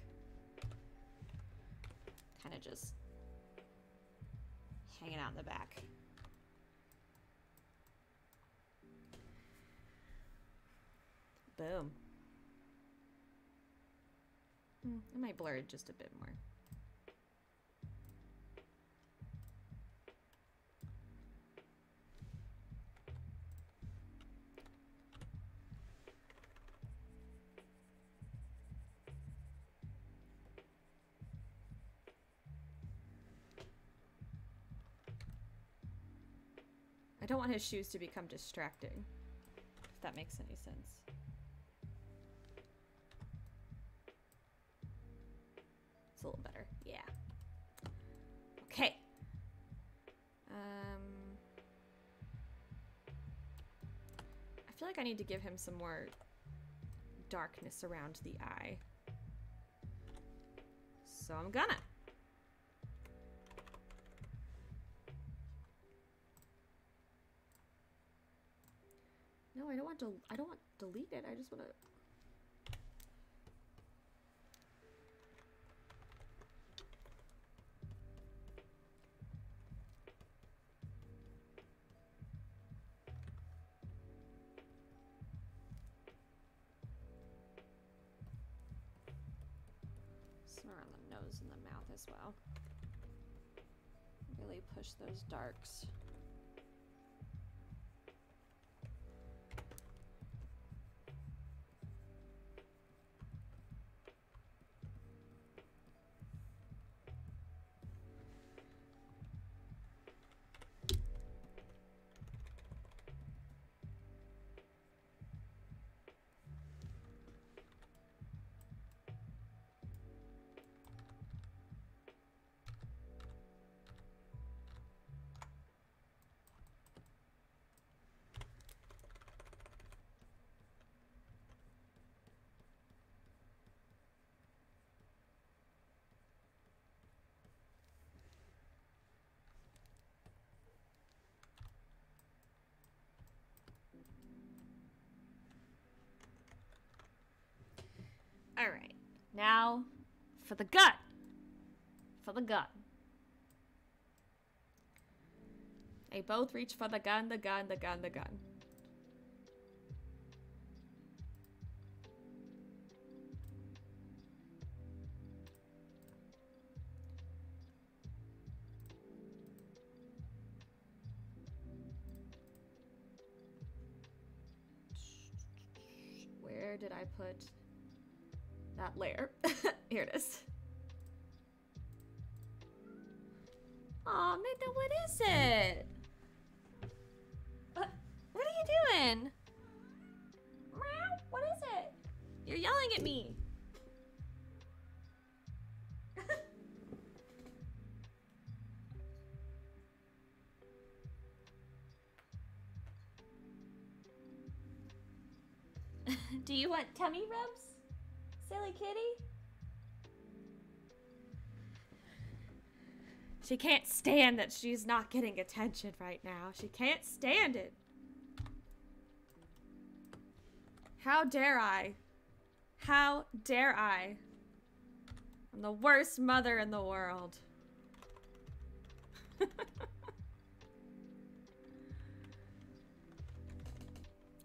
kind of just hanging out in the back. Boom. Mm, I might blur it just a bit more. Want his shoes to become distracting, if that makes any sense. It's a little better. Yeah. Okay. Um, I feel like I need to give him some more darkness around the eye. So I'm gonna. I don't want to. I don't want to delete it. I just want to. On the nose and the mouth as well. Really push those darks. All right. Now for the gun. For the gun. They both reach for the gun, the gun, the gun, the gun. Where did I put that layer? Here it is. Aw, Midna, what is it? What, what are you doing? Meow, what is it? You're yelling at me. Do you want tummy rubs? Kitty? She can't stand that she's not getting attention right now. She can't stand it. How dare I? How dare I? I'm the worst mother in the world.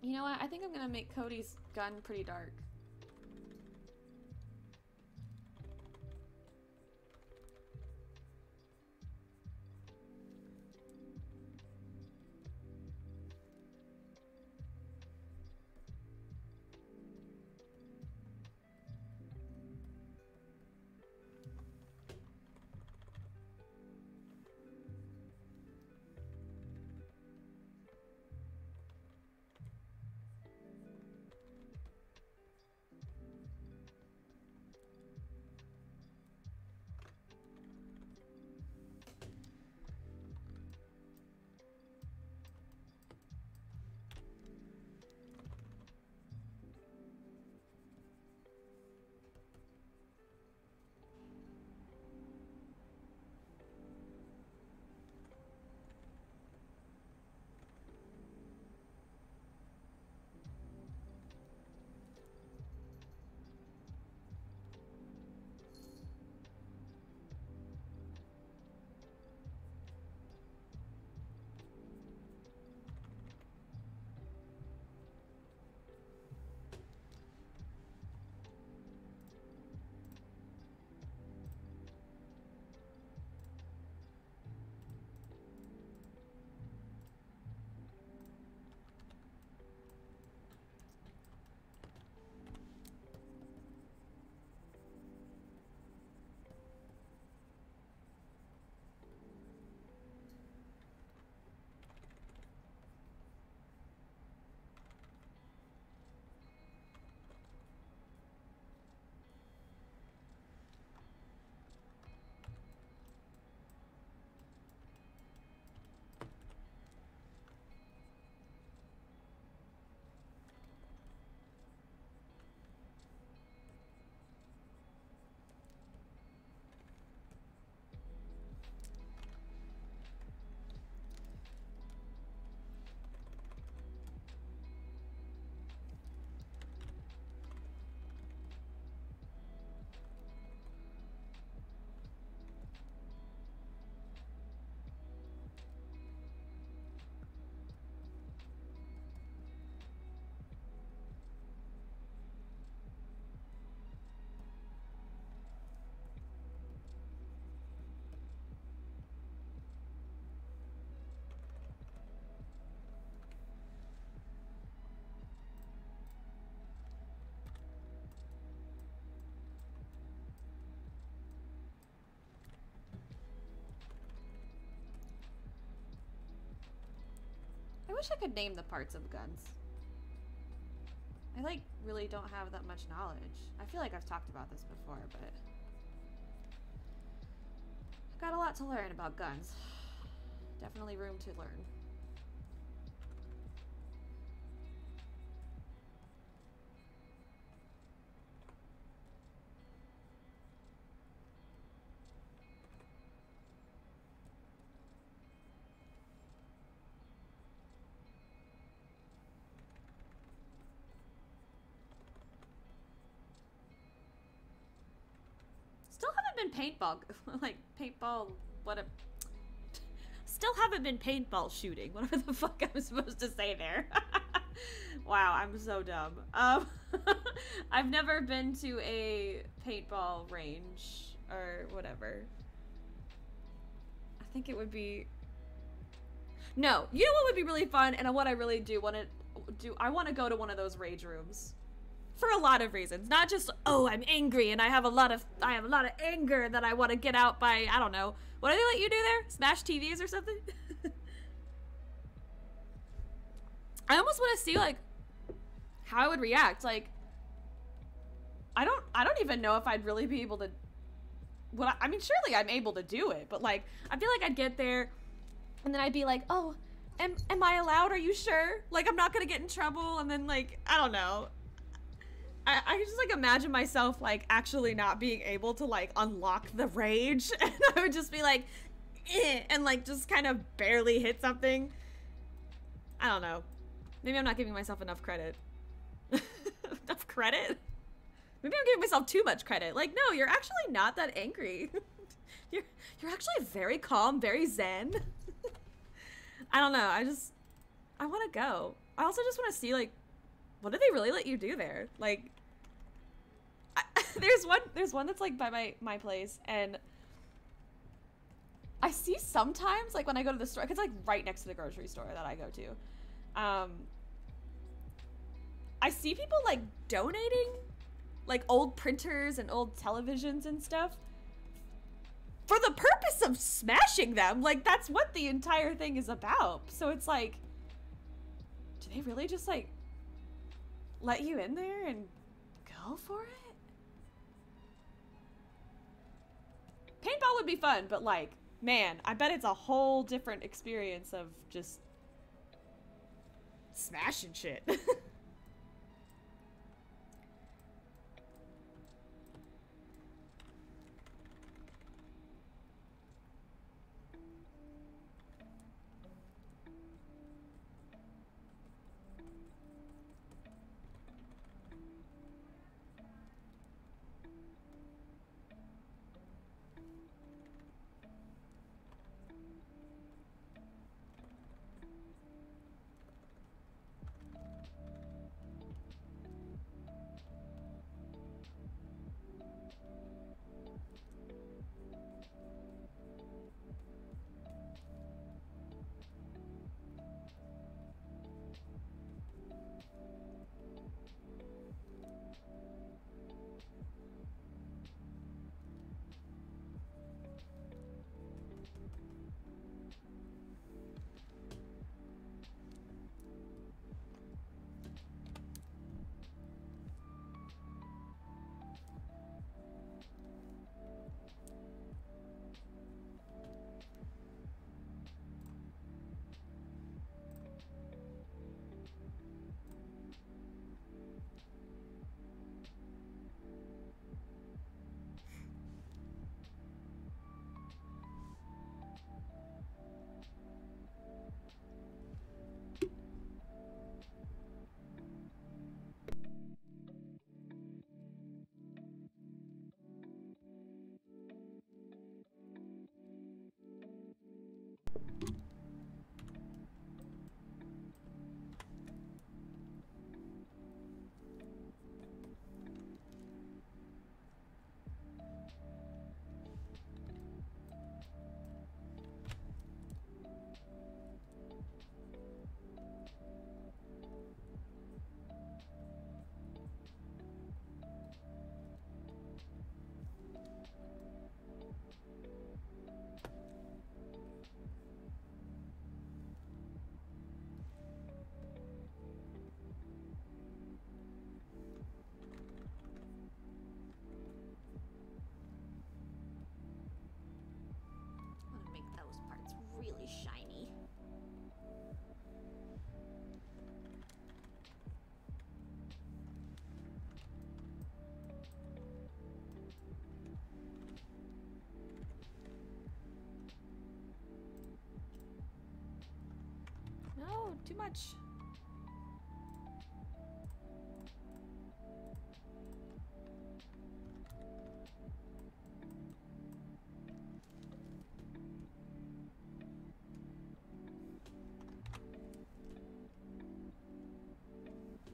you know what? I think I'm gonna make Cody's gun pretty dark. Wish I could name the parts of guns. I like really don't have that much knowledge. I feel like I've talked about this before, but I've got a lot to learn about guns. Definitely room to learn. Been paintball, like paintball. What a. Still haven't been paintball shooting. Whatever the fuck I'm supposed to say there. wow, I'm so dumb. Um, I've never been to a paintball range or whatever. I think it would be. No, you know what would be really fun, and what I really do want to do. I want to go to one of those rage rooms for a lot of reasons. Not just oh i'm angry and i have a lot of i have a lot of anger that i want to get out by i don't know. What do they let you do there? Smash tvs or something? I almost want to see like how i would react like i don't i don't even know if i'd really be able to well i mean surely i'm able to do it but like i feel like i'd get there and then i'd be like oh am, am i allowed? Are you sure? Like i'm not gonna get in trouble and then like i don't know I, I just like imagine myself like actually not being able to like unlock the rage and I would just be like eh, and like just kind of barely hit something. I don't know. Maybe I'm not giving myself enough credit. enough credit? Maybe I'm giving myself too much credit. Like, no, you're actually not that angry. you're you're actually very calm, very zen. I don't know. I just I want to go. I also just want to see like what do they really let you do there? Like there's one there's one that's like by my my place and I see sometimes like when I go to the store, it's like right next to the grocery store that I go to. Um, I see people like donating like old printers and old televisions and stuff for the purpose of smashing them. Like that's what the entire thing is about. So it's like, do they really just like let you in there and go for it? Paintball would be fun, but like, man, I bet it's a whole different experience of just smashing shit. too much.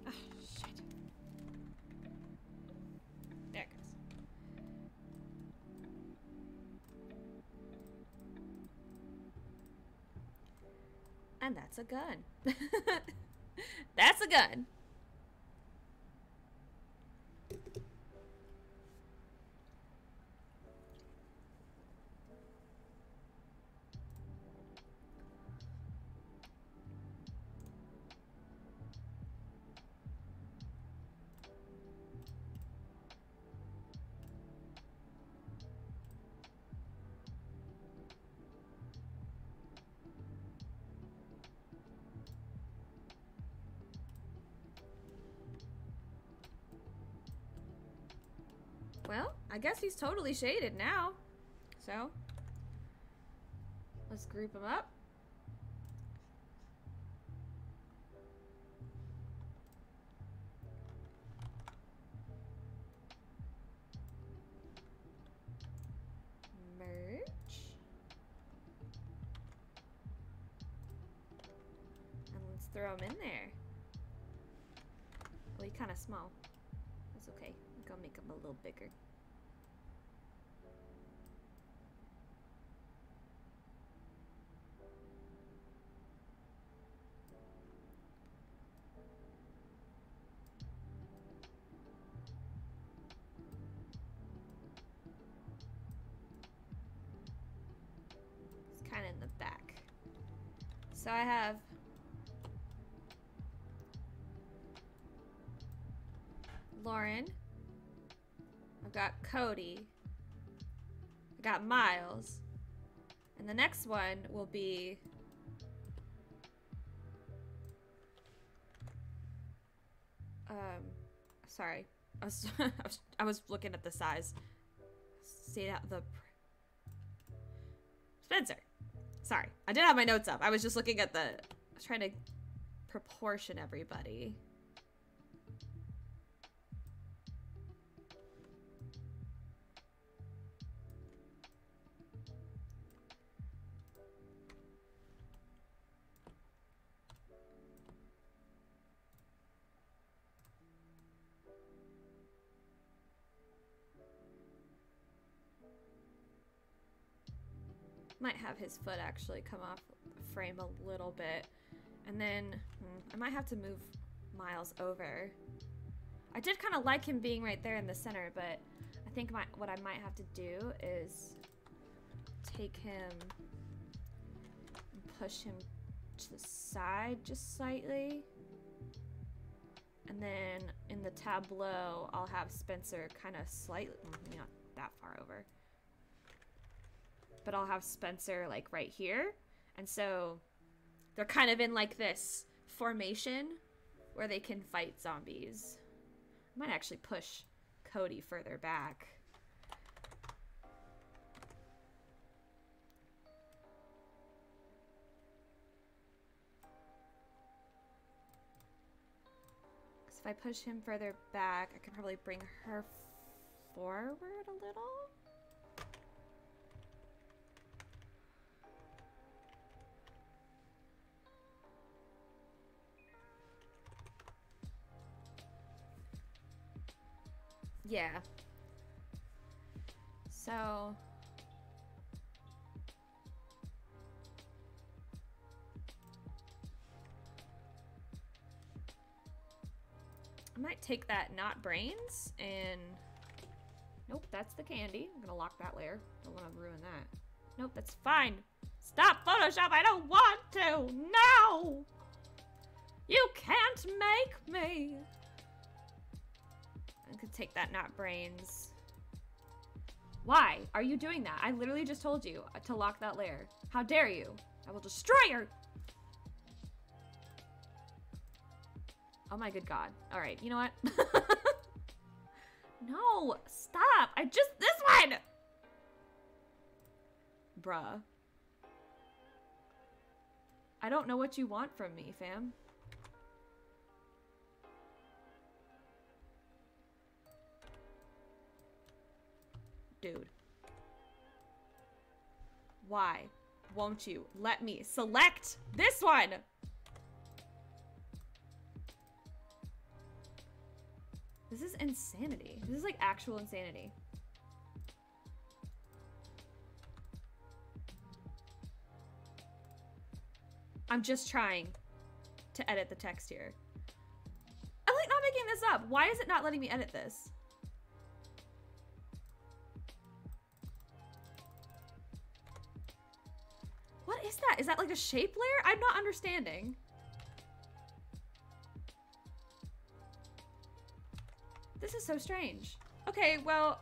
Ah, shit. There it goes. And that's a gun. that's a gun. Guess he's totally shaded now. So, let's group him up. I have Lauren. I've got Cody. I got Miles. And the next one will be um sorry. I was I was, looking at the size. See the Sorry. I did have my notes up. I was just looking at the I was trying to proportion everybody. Have his foot actually come off frame a little bit. And then hmm, I might have to move Miles over. I did kind of like him being right there in the center, but I think my, what I might have to do is take him and push him to the side just slightly. And then in the tableau, I'll have Spencer kind of slightly, not that far over. But I'll have Spencer like right here. And so they're kind of in like this formation where they can fight zombies. I might actually push Cody further back. If I push him further back, I can probably bring her forward a little. Yeah. So. I might take that not brains and nope that's the candy. I'm gonna lock that layer. Don't want to ruin that. Nope that's fine. Stop Photoshop. I don't want to. No! You can't make me take that not brains. Why are you doing that? I literally just told you to lock that layer. How dare you? I will destroy your... Oh my good god. Alright, you know what? no, stop. I just... This one! Bruh. I don't know what you want from me, fam. Dude. Why won't you let me select this one? This is insanity. This is like actual insanity. I'm just trying to edit the text here. I'm like not making this up. Why is it not letting me edit this? What is that? Is that like a shape layer? I'm not understanding. This is so strange. Okay, well,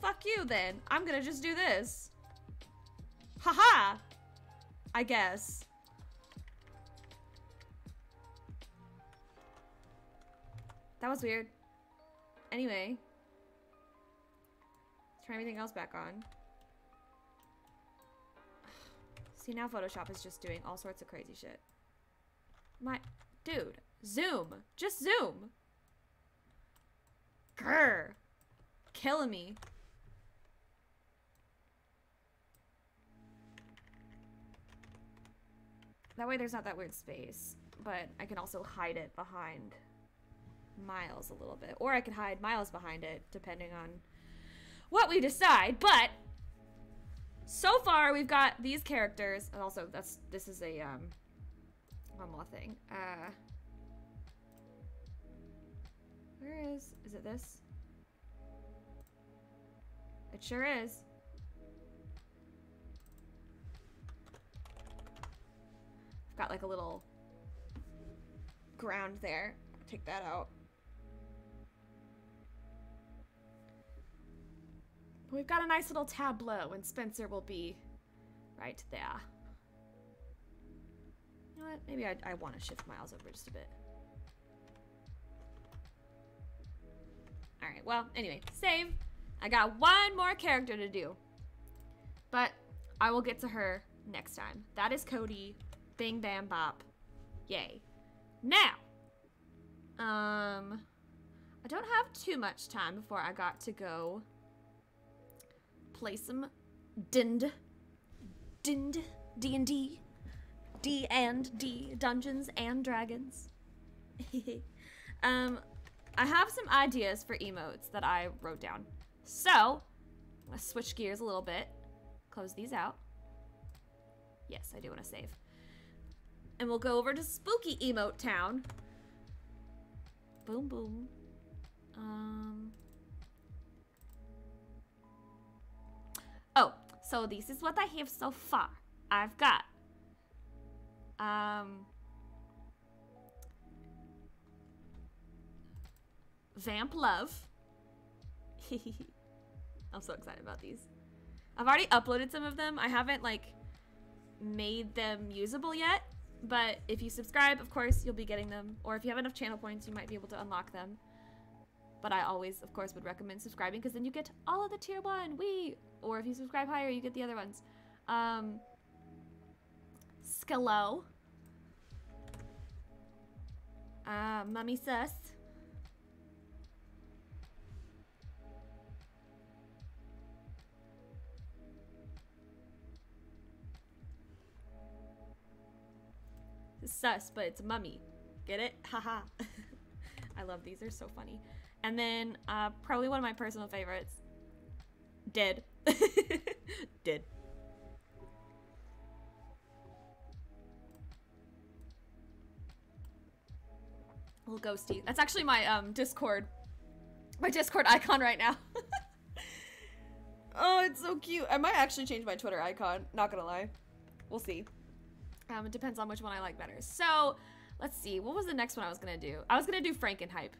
fuck you then. I'm gonna just do this. Haha! -ha! I guess. That was weird. Anyway. Try everything else back on. See, now Photoshop is just doing all sorts of crazy shit. My... Dude. Zoom. Just zoom. Grr. Killing me. That way there's not that weird space. But I can also hide it behind Miles a little bit. Or I could hide Miles behind it, depending on what we decide. But so far we've got these characters. And also that's this is a um one more thing. Uh where is is it this? It sure is. I've got like a little ground there. Take that out. We've got a nice little tableau and Spencer will be right there. You know what? Maybe I, I want to shift Miles over just a bit. Alright, well, anyway, save. I got one more character to do. But I will get to her next time. That is Cody Bing bam bop. Yay. Now, um, I don't have too much time before I got to go play some Dind, Dind, D&D, D and D, Dungeons and Dragons. um, I have some ideas for emotes that I wrote down. So, let's switch gears a little bit. Close these out. Yes, I do want to save and we'll go over to Spooky Emote Town. Boom, boom. Um. So this is what I have so far. I've got um Vamp Love. I'm so excited about these. I've already uploaded some of them. I haven't like made them usable yet, but if you subscribe, of course, you'll be getting them. Or if you have enough channel points, you might be able to unlock them. But I always, of course, would recommend subscribing because then you get all of the tier one. We, or if you subscribe higher, you get the other ones. Um, Skalo. Uh, Mummy Sus. sus, but it's mummy. Get it? Haha. I love these. They're so funny. And then uh, probably one of my personal favorites. Dead. Dead. Little ghosty. That's actually my um Discord. My Discord icon right now. oh, it's so cute. I might actually change my Twitter icon. Not gonna lie. We'll see. Um, it depends on which one I like better. So, let's see. What was the next one I was to do? I was to do Frankenhype.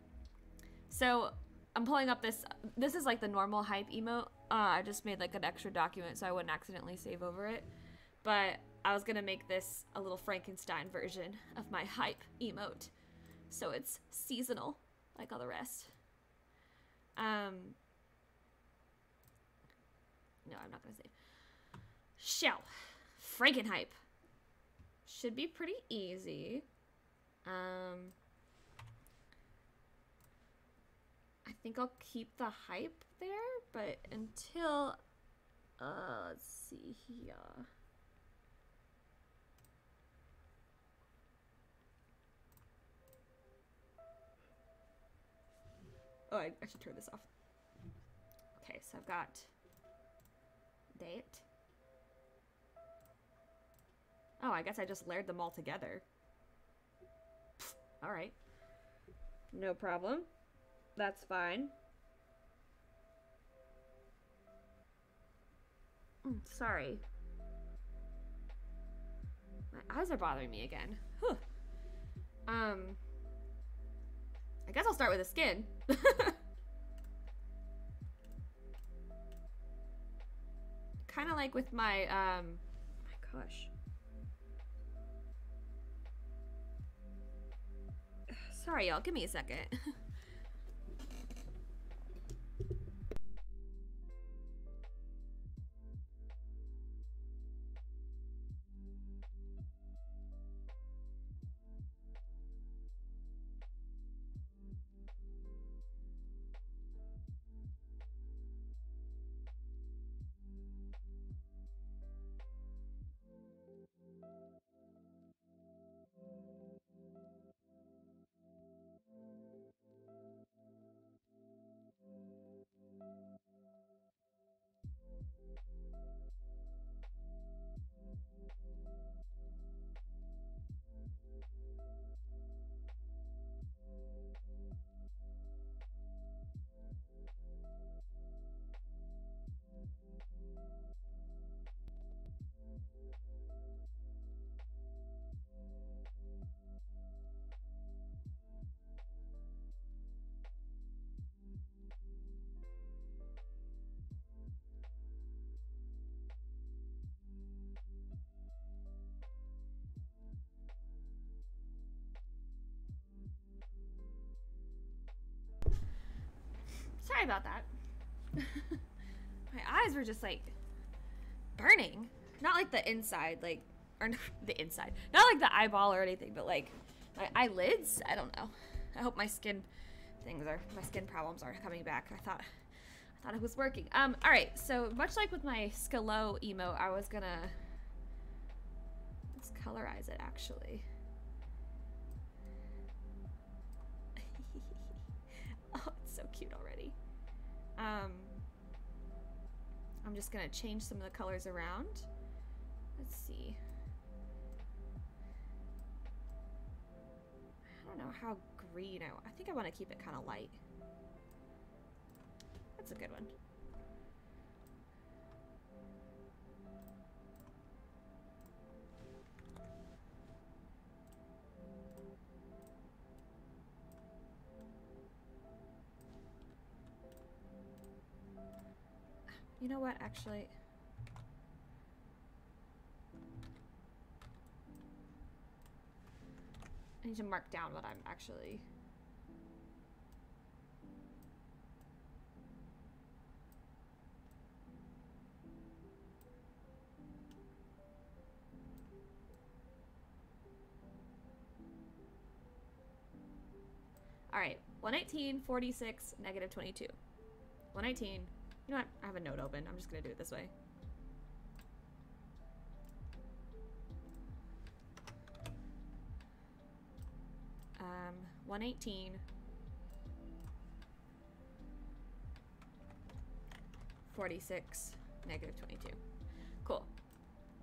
So, I'm pulling up this. This is like the normal hype emote. Uh, I just made like an extra document so I wouldn't accidentally save over it. But I was to make this a little Frankenstein version of my hype emote. So it's seasonal, like all the rest. Um, no, I'm not to save. Shell. Frankenhype. should be pretty easy. Um, I think I'll keep the hype there, but until, uh, let's see here. Oh, I, I should turn this off. Okay, so I've got date. Oh, I guess I just layered them all together. All right. No problem. That's fine. Mm, sorry. My eyes are bothering me again. Um. I guess I'll start with the skin. kind of like with my, um, my gosh. Sorry, y'all. Give me a second. Sorry about that. My eyes were just like burning. Not like the inside, like, or the inside. Not like the eyeball or anything, but like my eyelids. I don't know. I hope my skin things are, my skin problems are coming back. I thought, I thought it was working. Um, all right. So much like with my Skalo emo, I was gonna, let's colorize it actually. oh, it's so cute already. Um, I'm just gonna change some of the colors around. Let's see. I don't know how green I, I think I want to keep it kind of light. That's a good one. You know what, actually? I need to mark down what I'm actually... All right, 118, 46, negative 22. 118, you know what? I have a note open. I'm just gonna do it this way. Um, 118. Forty-six, negative twenty-two. Cool.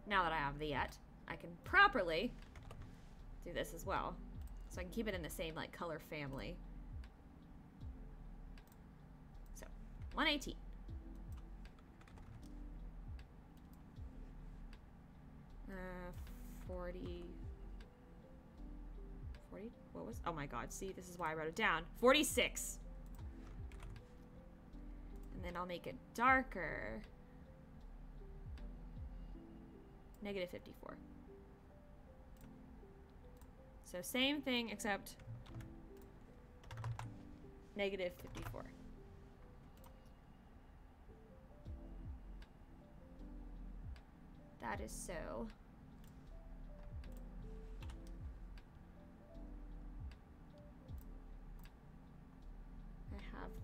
Now that I have the yet, I can properly do this as well. So I can keep it in the same like color family. So, 118. Uh, 40. 40? What was? Oh my god, see, this is why I wrote it down. 46! And then I'll make it darker. Negative 54. So same thing, except negative 54. That is so.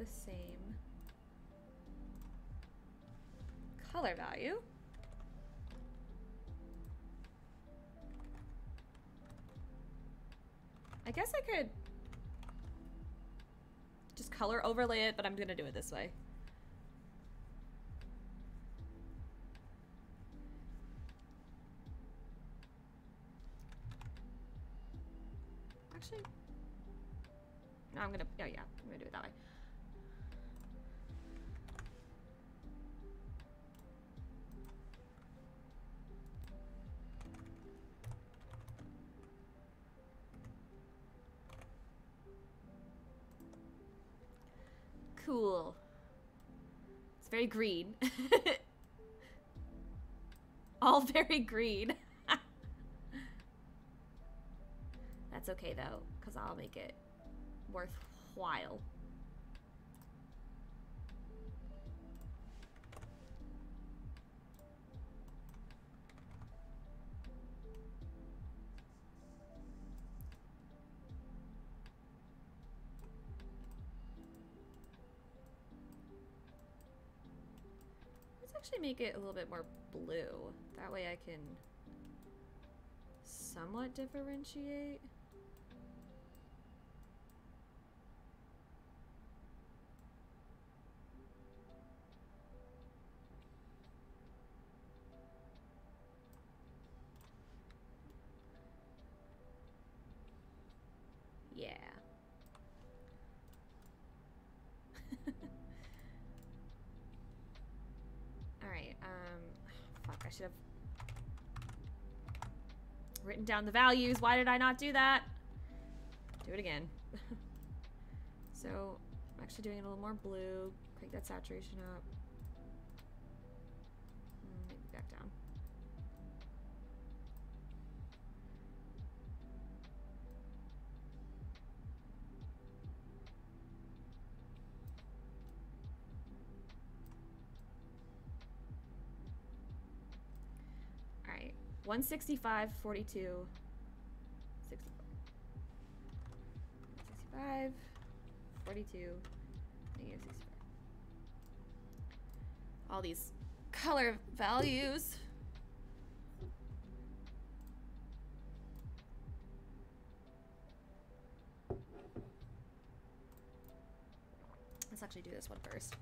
The same color value. I guess I could just color overlay it, but I'm gonna do it this way. Actually, no, I'm gonna, oh yeah, I'm gonna do it that way. Cool. It's very green. All very green. That's okay though, because I'll make it worthwhile. Actually make it a little bit more blue. That way I can somewhat differentiate. Yeah. Alright, um, fuck, I should have written down the values. Why did I not do that? Do it again. so, I'm actually doing it a little more blue. Crank that saturation up. Mm, Maybe back down. 165, 42, 64. 165, 42, negative 64. All these color values. Let's actually do this one first.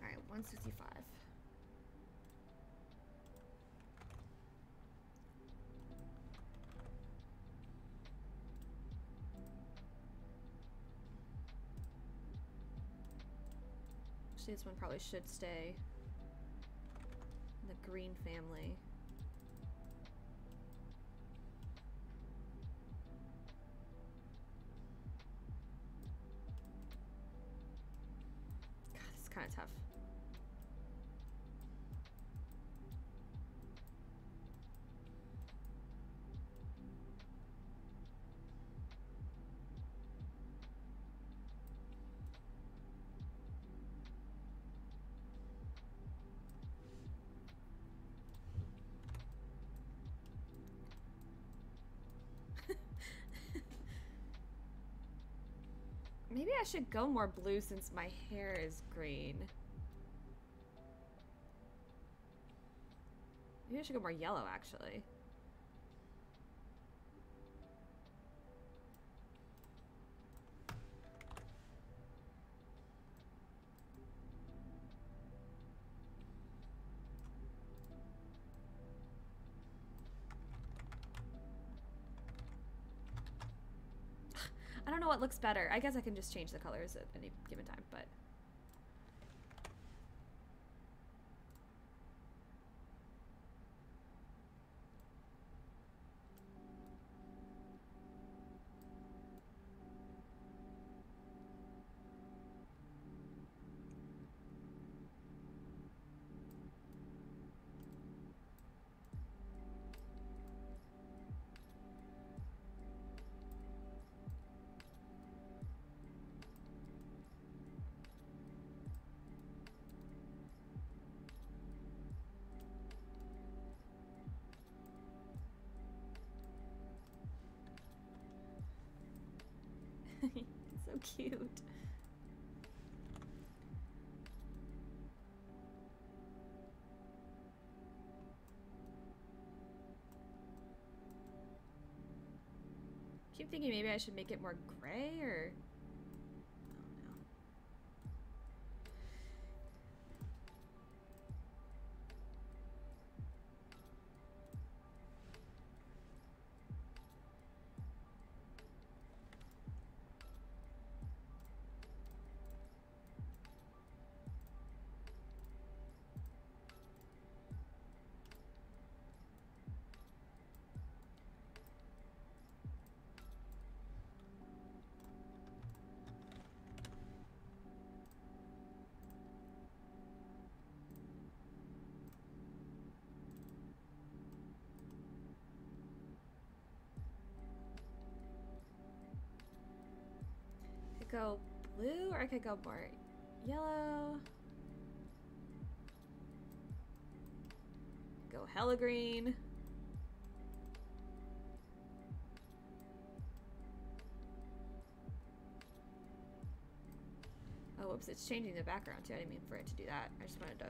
Alright, 165. Actually, this one probably should stay the green family. Maybe I should go more blue since my hair is green. Maybe I should go more yellow, actually. I don't know what looks better. I guess I can just change the colors at any given time, but... cute. keep thinking maybe I should make it more gray or go blue or I could go more yellow. Go hella green. Oh, whoops, it's changing the background too. I didn't mean for it to do that. I just wanted to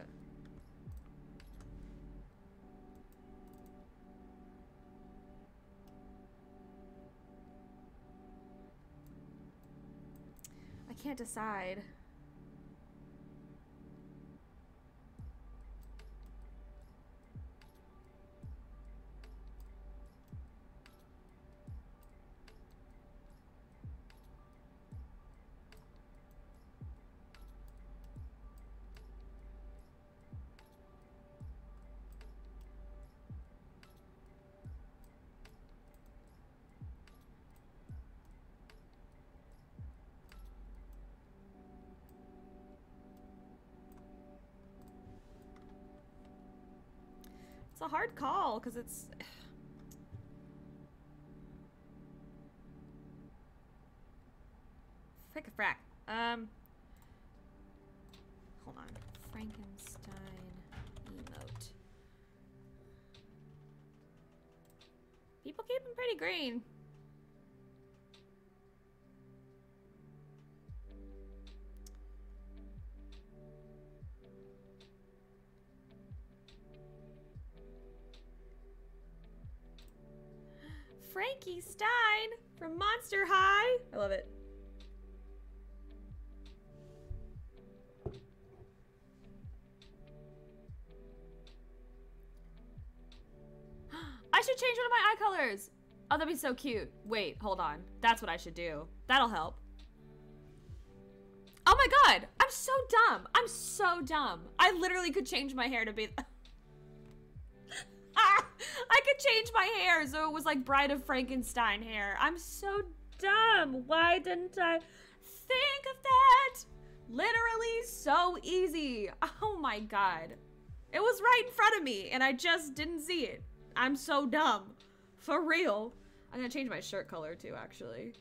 can't decide. Hard call because it's. Frick a frack. Um. Hold on. Frankenstein emote. People keep them pretty green. From Monster High. I love it. I should change one of my eye colors. Oh, that'd be so cute. Wait, hold on. That's what I should do. That'll help. Oh my god, I'm so dumb. I'm so dumb. I literally could change my hair to be... Could change my hair so it was like Bride of Frankenstein hair. I'm so dumb. Why didn't I think of that? Literally so easy. Oh my god. It was right in front of me and I just didn't see it. I'm so dumb. For real. I'm gonna change my shirt color too, actually.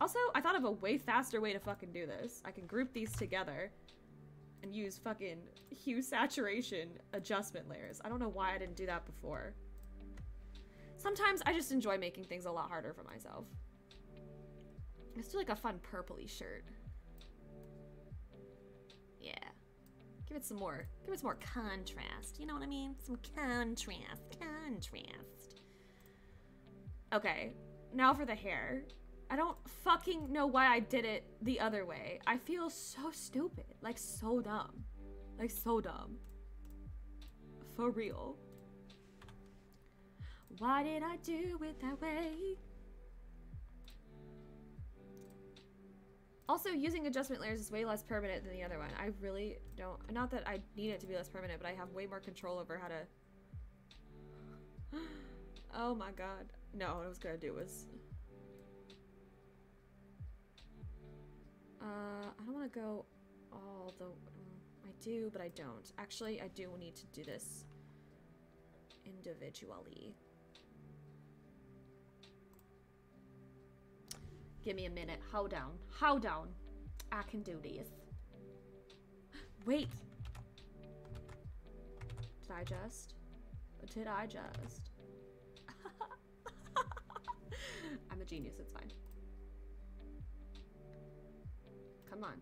Also, I thought of a way faster way to fucking do this. I can group these together and use fucking hue saturation adjustment layers. I don't know why I didn't do that before. Sometimes I just enjoy making things a lot harder for myself. Let's do like a fun purpley shirt. Yeah. Give it some more, give it some more contrast. You know what I mean? Some contrast, contrast. Okay, now for the hair. I don't fucking know why I did it the other way. I feel so stupid. Like, so dumb. Like, so dumb. For real. Why did I do it that way? Also, using adjustment layers is way less permanent than the other one. I really don't... Not that I need it to be less permanent, but I have way more control over how to... oh my god. No, what I was gonna do was Uh, I don't want to go all the... Um, I do, but I don't. Actually, I do need to do this individually. Give me a minute. Hold down. Hold down. I can do this. Wait. Did I just? Did I just? I'm a genius. It's fine. Come on.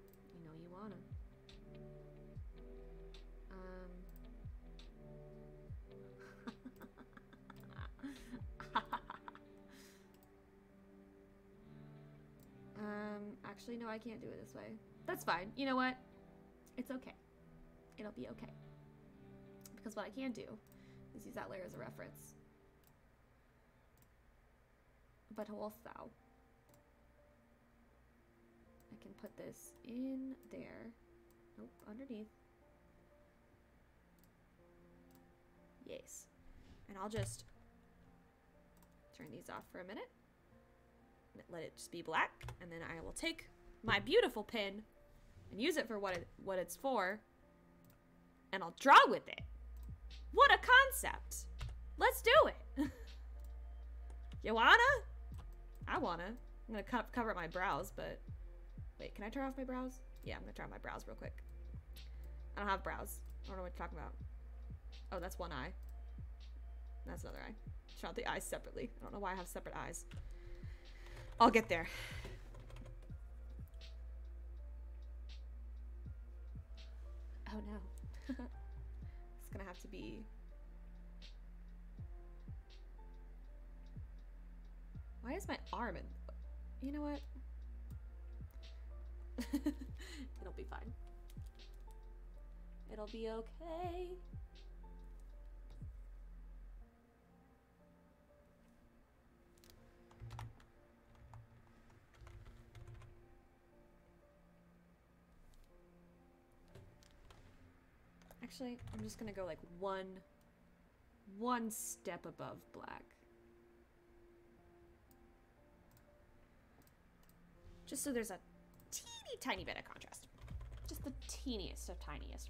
Actually, no, I can't do it this way. That's fine. You know what? It's okay. It'll be okay. Because what I can do is use that layer as a reference. But also, I can put this in there. Nope, underneath. Yes. And I'll just turn these off for a minute. Let it just be black. And then I will take my beautiful pin and use it for what it what it's for. And I'll draw with it. What a concept. Let's do it. you wanna? I wanna. I'm gonna co- cover up my brows, but wait, can I turn off my brows? Yeah, I'm gonna turn off my brows real quick. I don't have brows. I don't know what you're talking about. Oh, that's one eye. That's another eye. Shot the eyes separately. I don't know why I have separate eyes. I'll get there. Oh no. it's gonna have to be. Why is my arm in? You know what? It'll be fine. It'll be okay. Actually, I'm just gonna go like one, one step above black. Just so there's a teeny tiny bit of contrast. Just the teeniest of tiniest.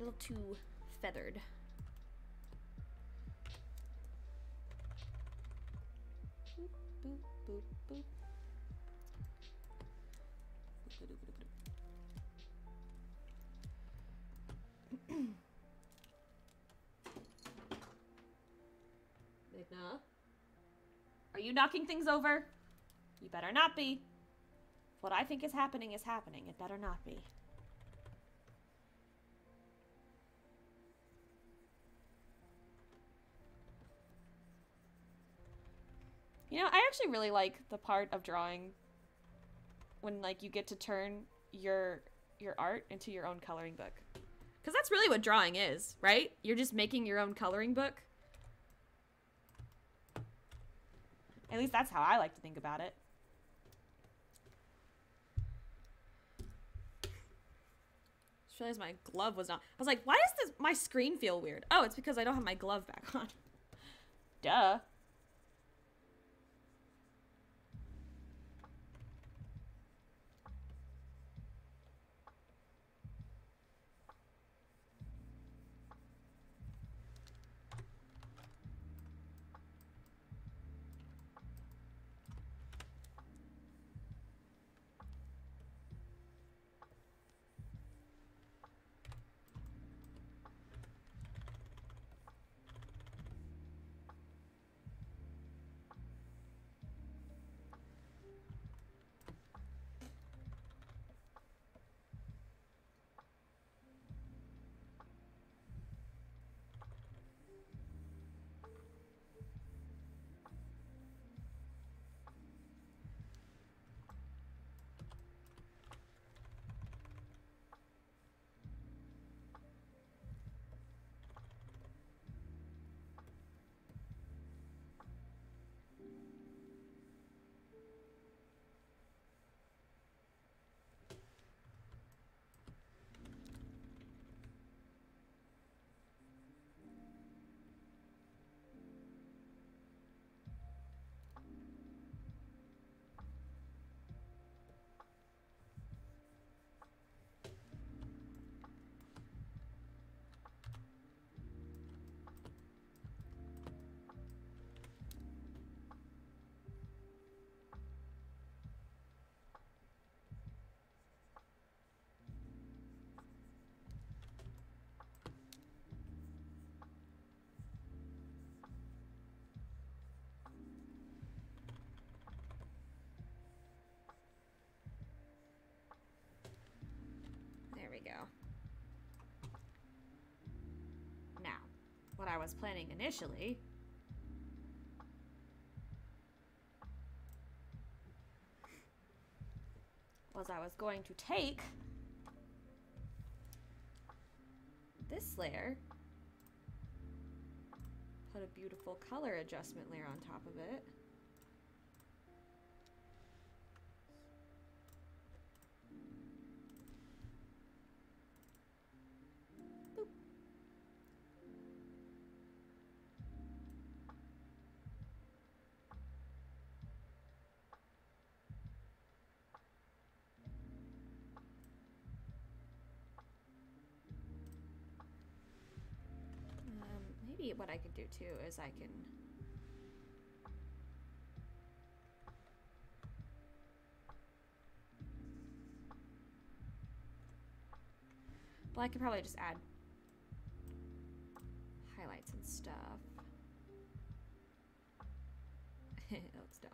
Little too feathered. Boop, boop, boop, boop. Magna? Are you knocking things over? You better not be. What I think is happening is happening. It better not be. You know, I actually really like the part of drawing when like you get to turn your your art into your own coloring book. Cuz that's really what drawing is, right? You're just making your own coloring book. At least that's how I like to think about it. Just realized my glove was not. I was like, why does this my screen feel weird? Oh, it's because I don't have my glove back on. Duh. Was planning initially. Was I was going to take this layer, put a beautiful color adjustment layer on top of it. Too is I can. Well, I could probably just add highlights and stuff. oh, it's dumb.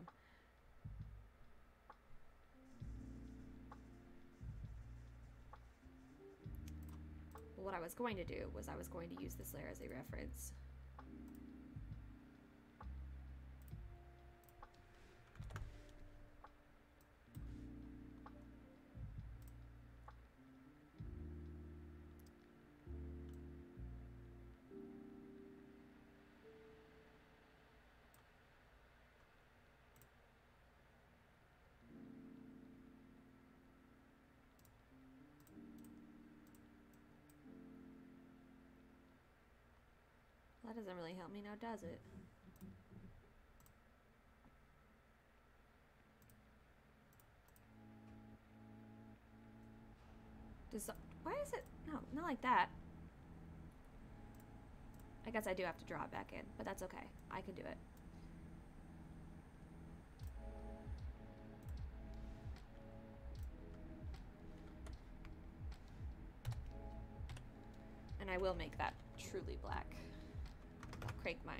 What I was going to do was I was going to use this layer as a reference. Doesn't really help me now, does it? Does why is it no not like that? I guess I do have to draw it back in, but that's okay. I can do it. And I will make that truly black. Crank my.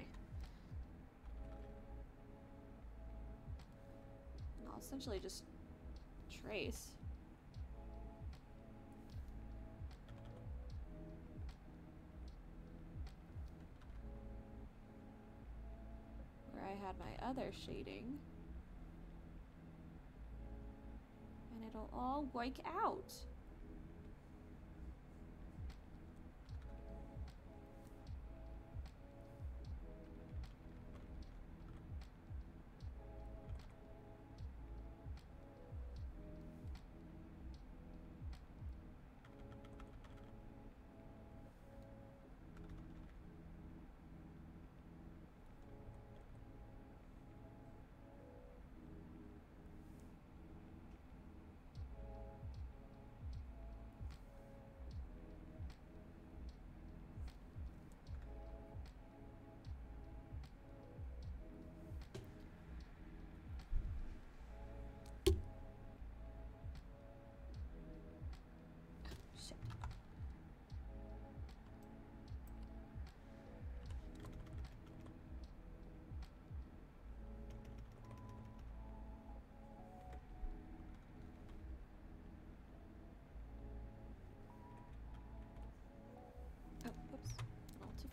I'll essentially just trace. Where I had my other shading. And it'll all work out.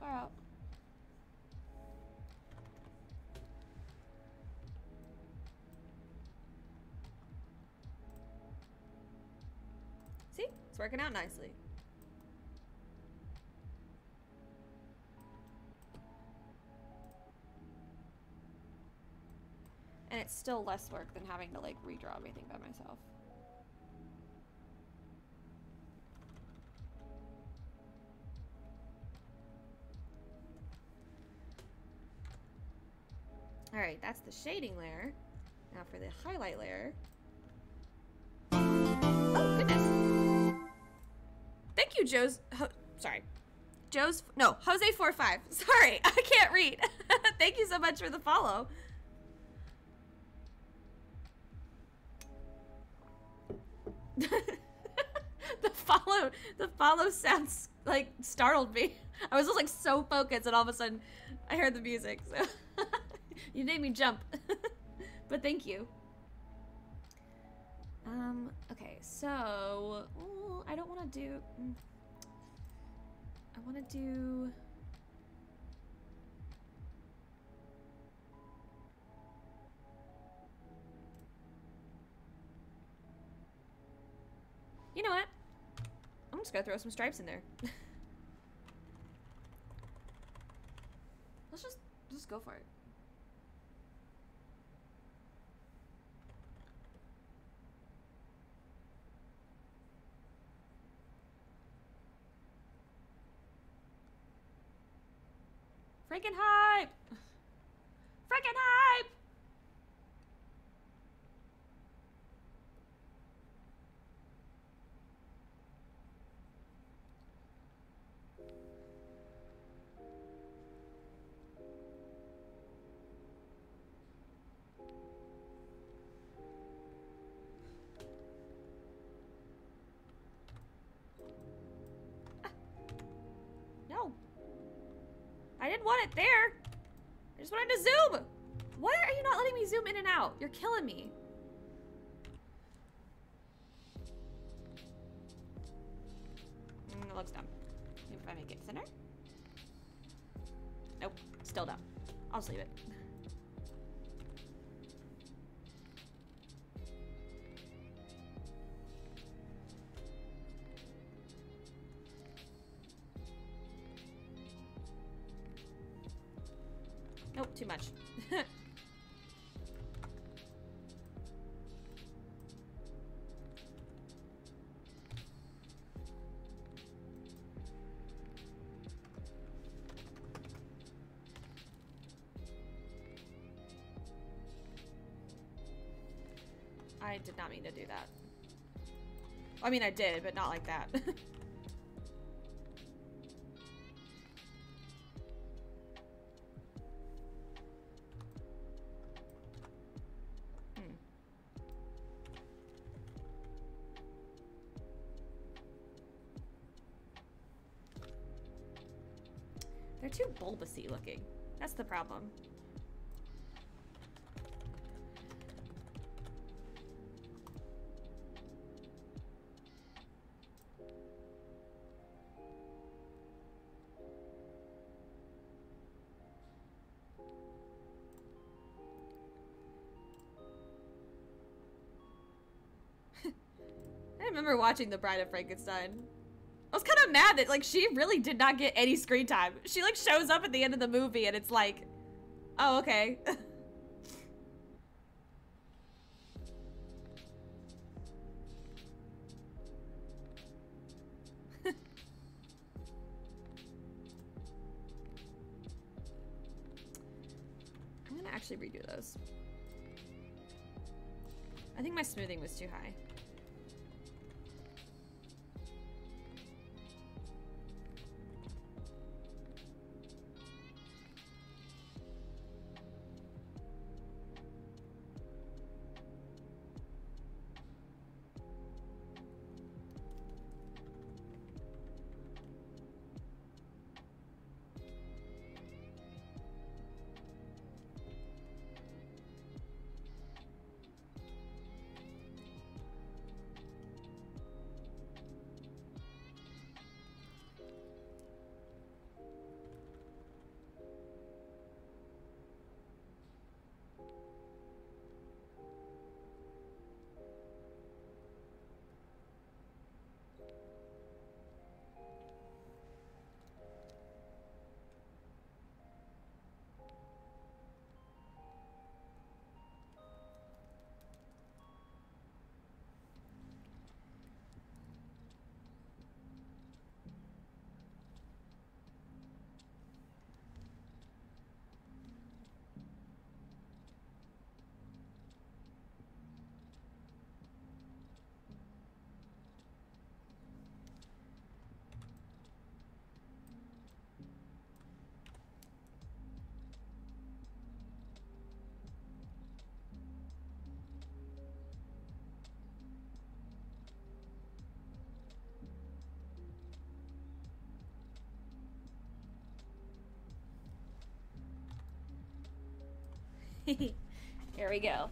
Far out. See? It's working out nicely. And it's still less work than having to like redraw everything by myself. Alright, that's the shading layer. Now for the highlight layer. Oh, goodness. Thank you, Joe's. Sorry. Joe's. No, Jose45. Sorry, I can't read. Thank you so much for the follow. the follow the follow sounds like startled me. I was just like so focused and all of a sudden I heard the music. So you made me jump. but thank you. Um, okay, so... Ooh, I don't want to do... Mm, I want to do... You know what? I'm just gonna throw some stripes in there. Let's just, just go for it. Freaking hype! Freaking hype! Didn't want it there. I just wanted to zoom. Why are you not letting me zoom in and out? You're killing me. Mm, it looks dumb. If I make it center. Nope, still dumb. I'll just leave it. I mean, I did, but not like that. Hmm. They're too bulbousy looking. That's the problem. Watching The Bride of Frankenstein. I was kind of mad that like she really did not get any screen time. She like shows up at the end of the movie and it's like, oh okay. Here we go.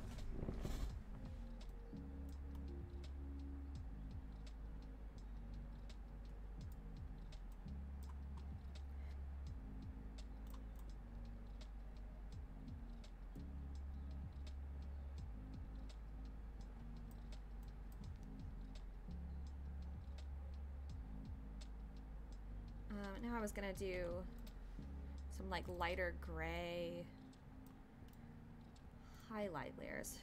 Um, now I was gonna do some like lighter gray highlight layers.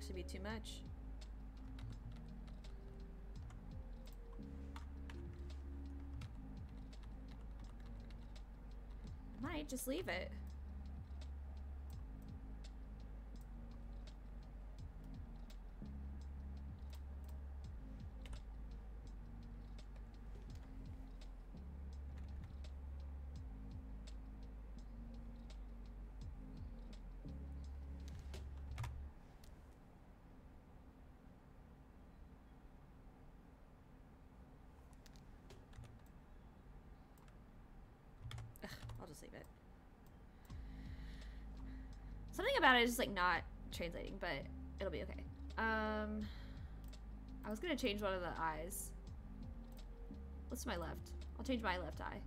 Actually be too much. Might just leave it. Ugh, I'll just leave it. Something about it is just like not translating, but it'll be okay. Um, I was gonna change one of the eyes. What's my left? I'll change my left eye.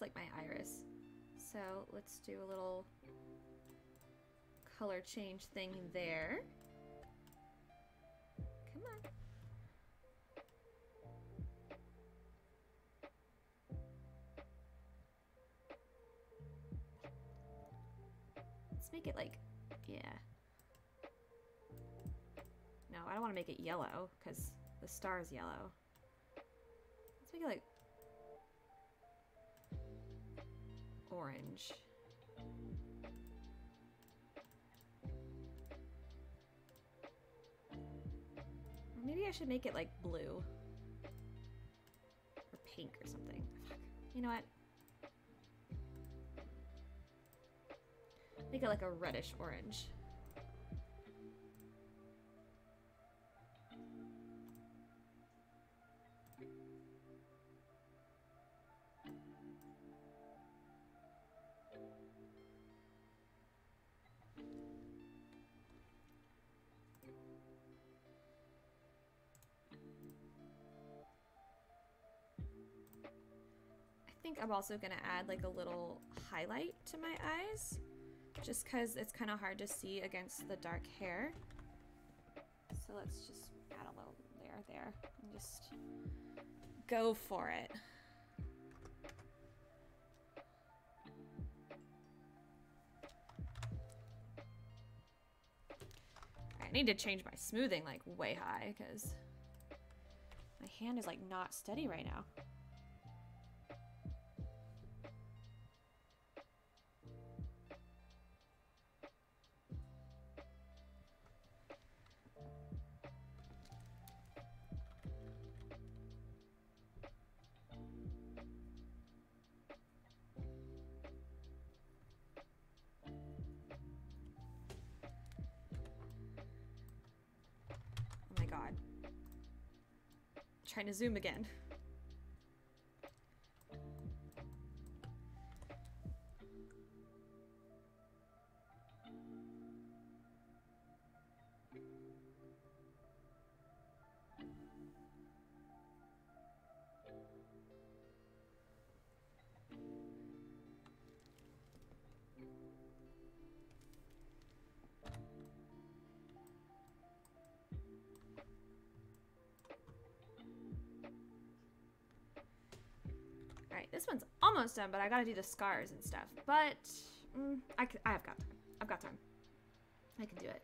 That's like my iris. So let's do a little color change thing there. Come on. Let's make it like, yeah. No, I don't want to make it yellow because the star is yellow. Let's make it like orange. Or maybe I should make it like blue. Or pink or something. Fuck. You know what? Make it like a reddish orange. I'm also gonna add like a little highlight to my eyes just because it's kind of hard to see against the dark hair. So let's just add a little layer there and just go for it. I need to change my smoothing like way high because my hand is like not steady right now. Zoom again. Almost done, but I gotta do the scars and stuff. But mm, I, c- I have got time. I've got time. I can do it.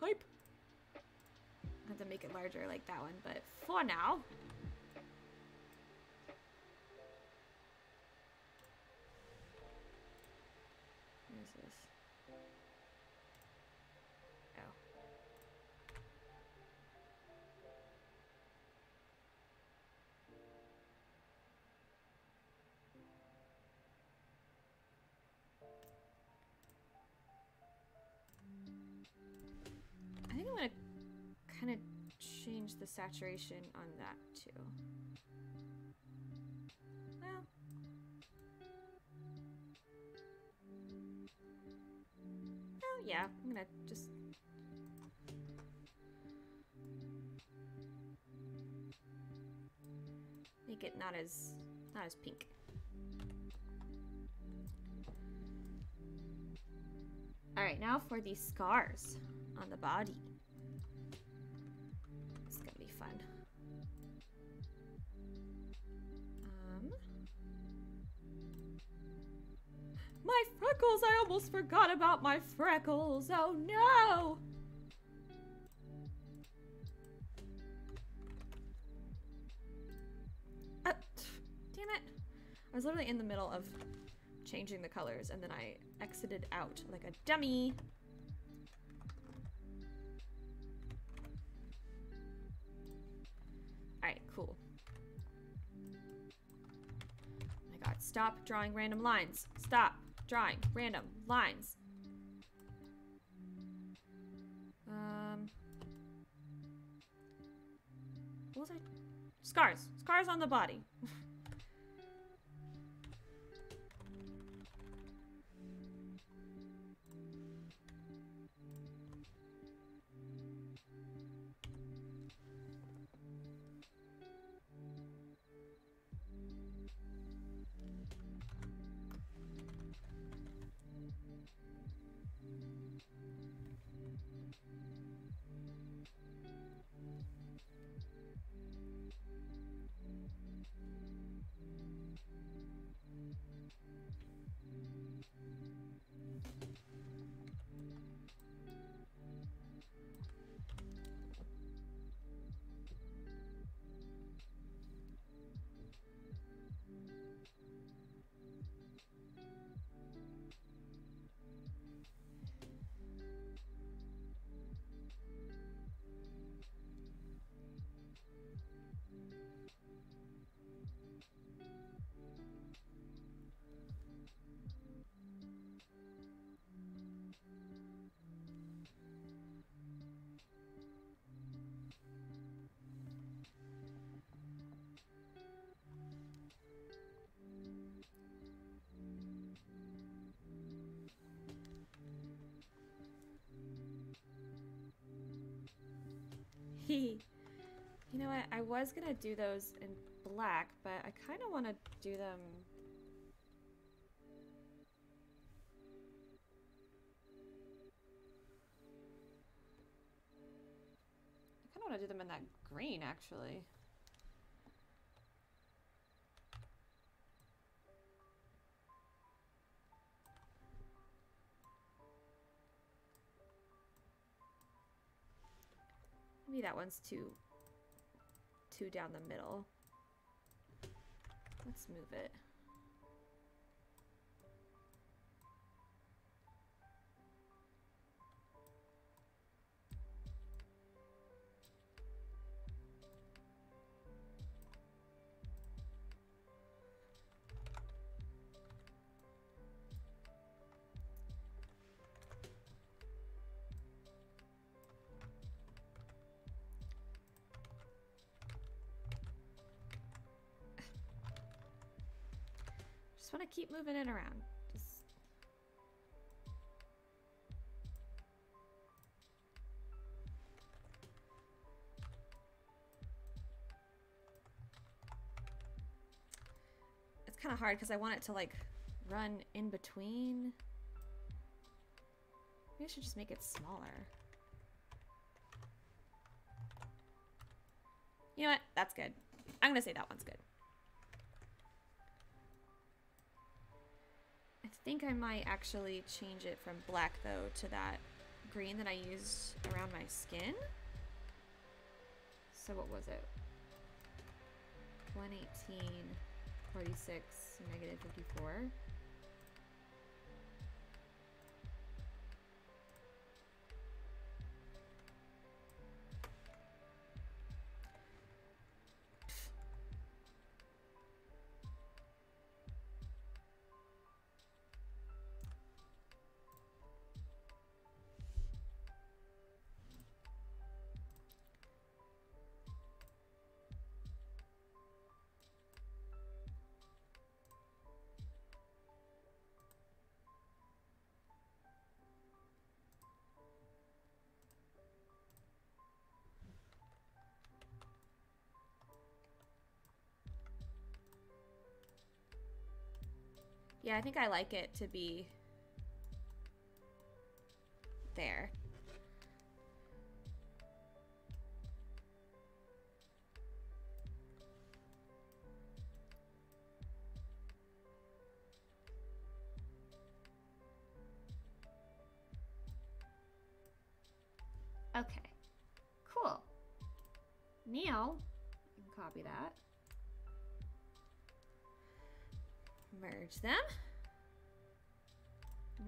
Hype. I have to make it larger like that one, but for now. The saturation on that too. Well. Well, yeah, I'm gonna just. Make it not as not as pink. All right, now for the scars on the body. Fun. Um, my freckles! I almost forgot about my freckles. Oh no! Uh, damn it! I was literally in the middle of changing the colors and then I exited out like a dummy. Alright, cool. Oh my god, stop drawing random lines. Stop drawing random lines. Um. What was I? Scars. Scars on the body. you know what? I was gonna do those in black, but I kind of want to do them. I kind of want to do them in that green, actually. That one's too too down the middle. Let's move it. Just want to keep moving it around. It's kind of hard because I want it to like run in between. Maybe I should just make it smaller. You know what? That's good. I'm gonna say that one's good. Think I might actually change it from black though to that green that I used around my skin. So what was it? 118, 46, negative 54. Yeah, I think I like it to be merge them.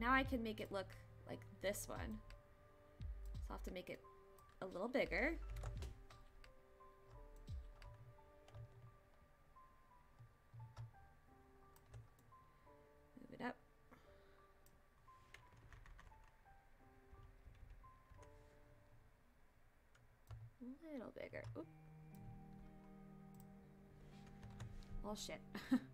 Now I can make it look like this one. So I'll have to make it a little bigger. Move it up. A little bigger. Oop. Well, shit.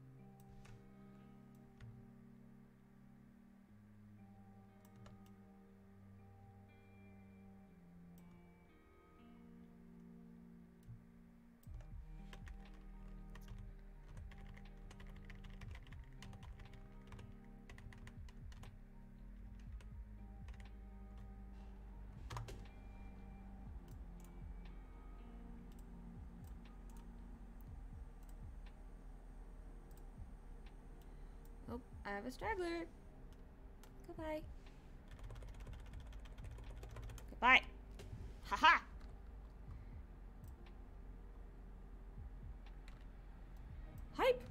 I have a straggler. Goodbye. Goodbye. Haha. -ha. Hype.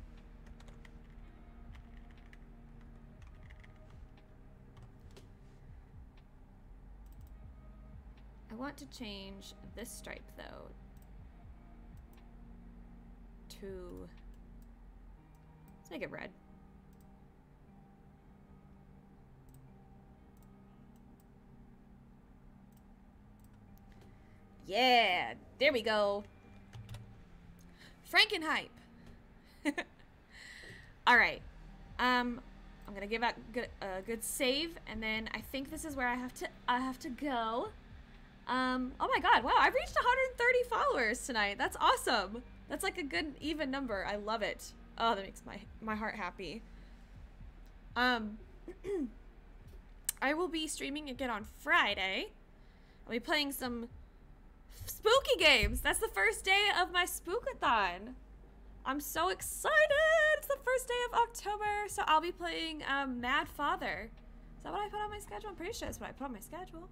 I want to change this stripe though to let's make it red. Yeah, there we go. Frankenhype. All right. Um, I'm gonna give out a good save, and then I think this is where I have to I have to go. Um, oh my god, wow, I've reached 130 followers tonight. That's awesome. That's like a good even number. I love it. Oh, that makes my my heart happy. Um, I will be streaming again on Friday. I'll be playing some spooky games. That's the first day of my spookathon. I'm so excited. It's the first day of October. So I'll be playing um, Mad Father. Is that what I put on my schedule? I'm pretty sure that's what I put on my schedule.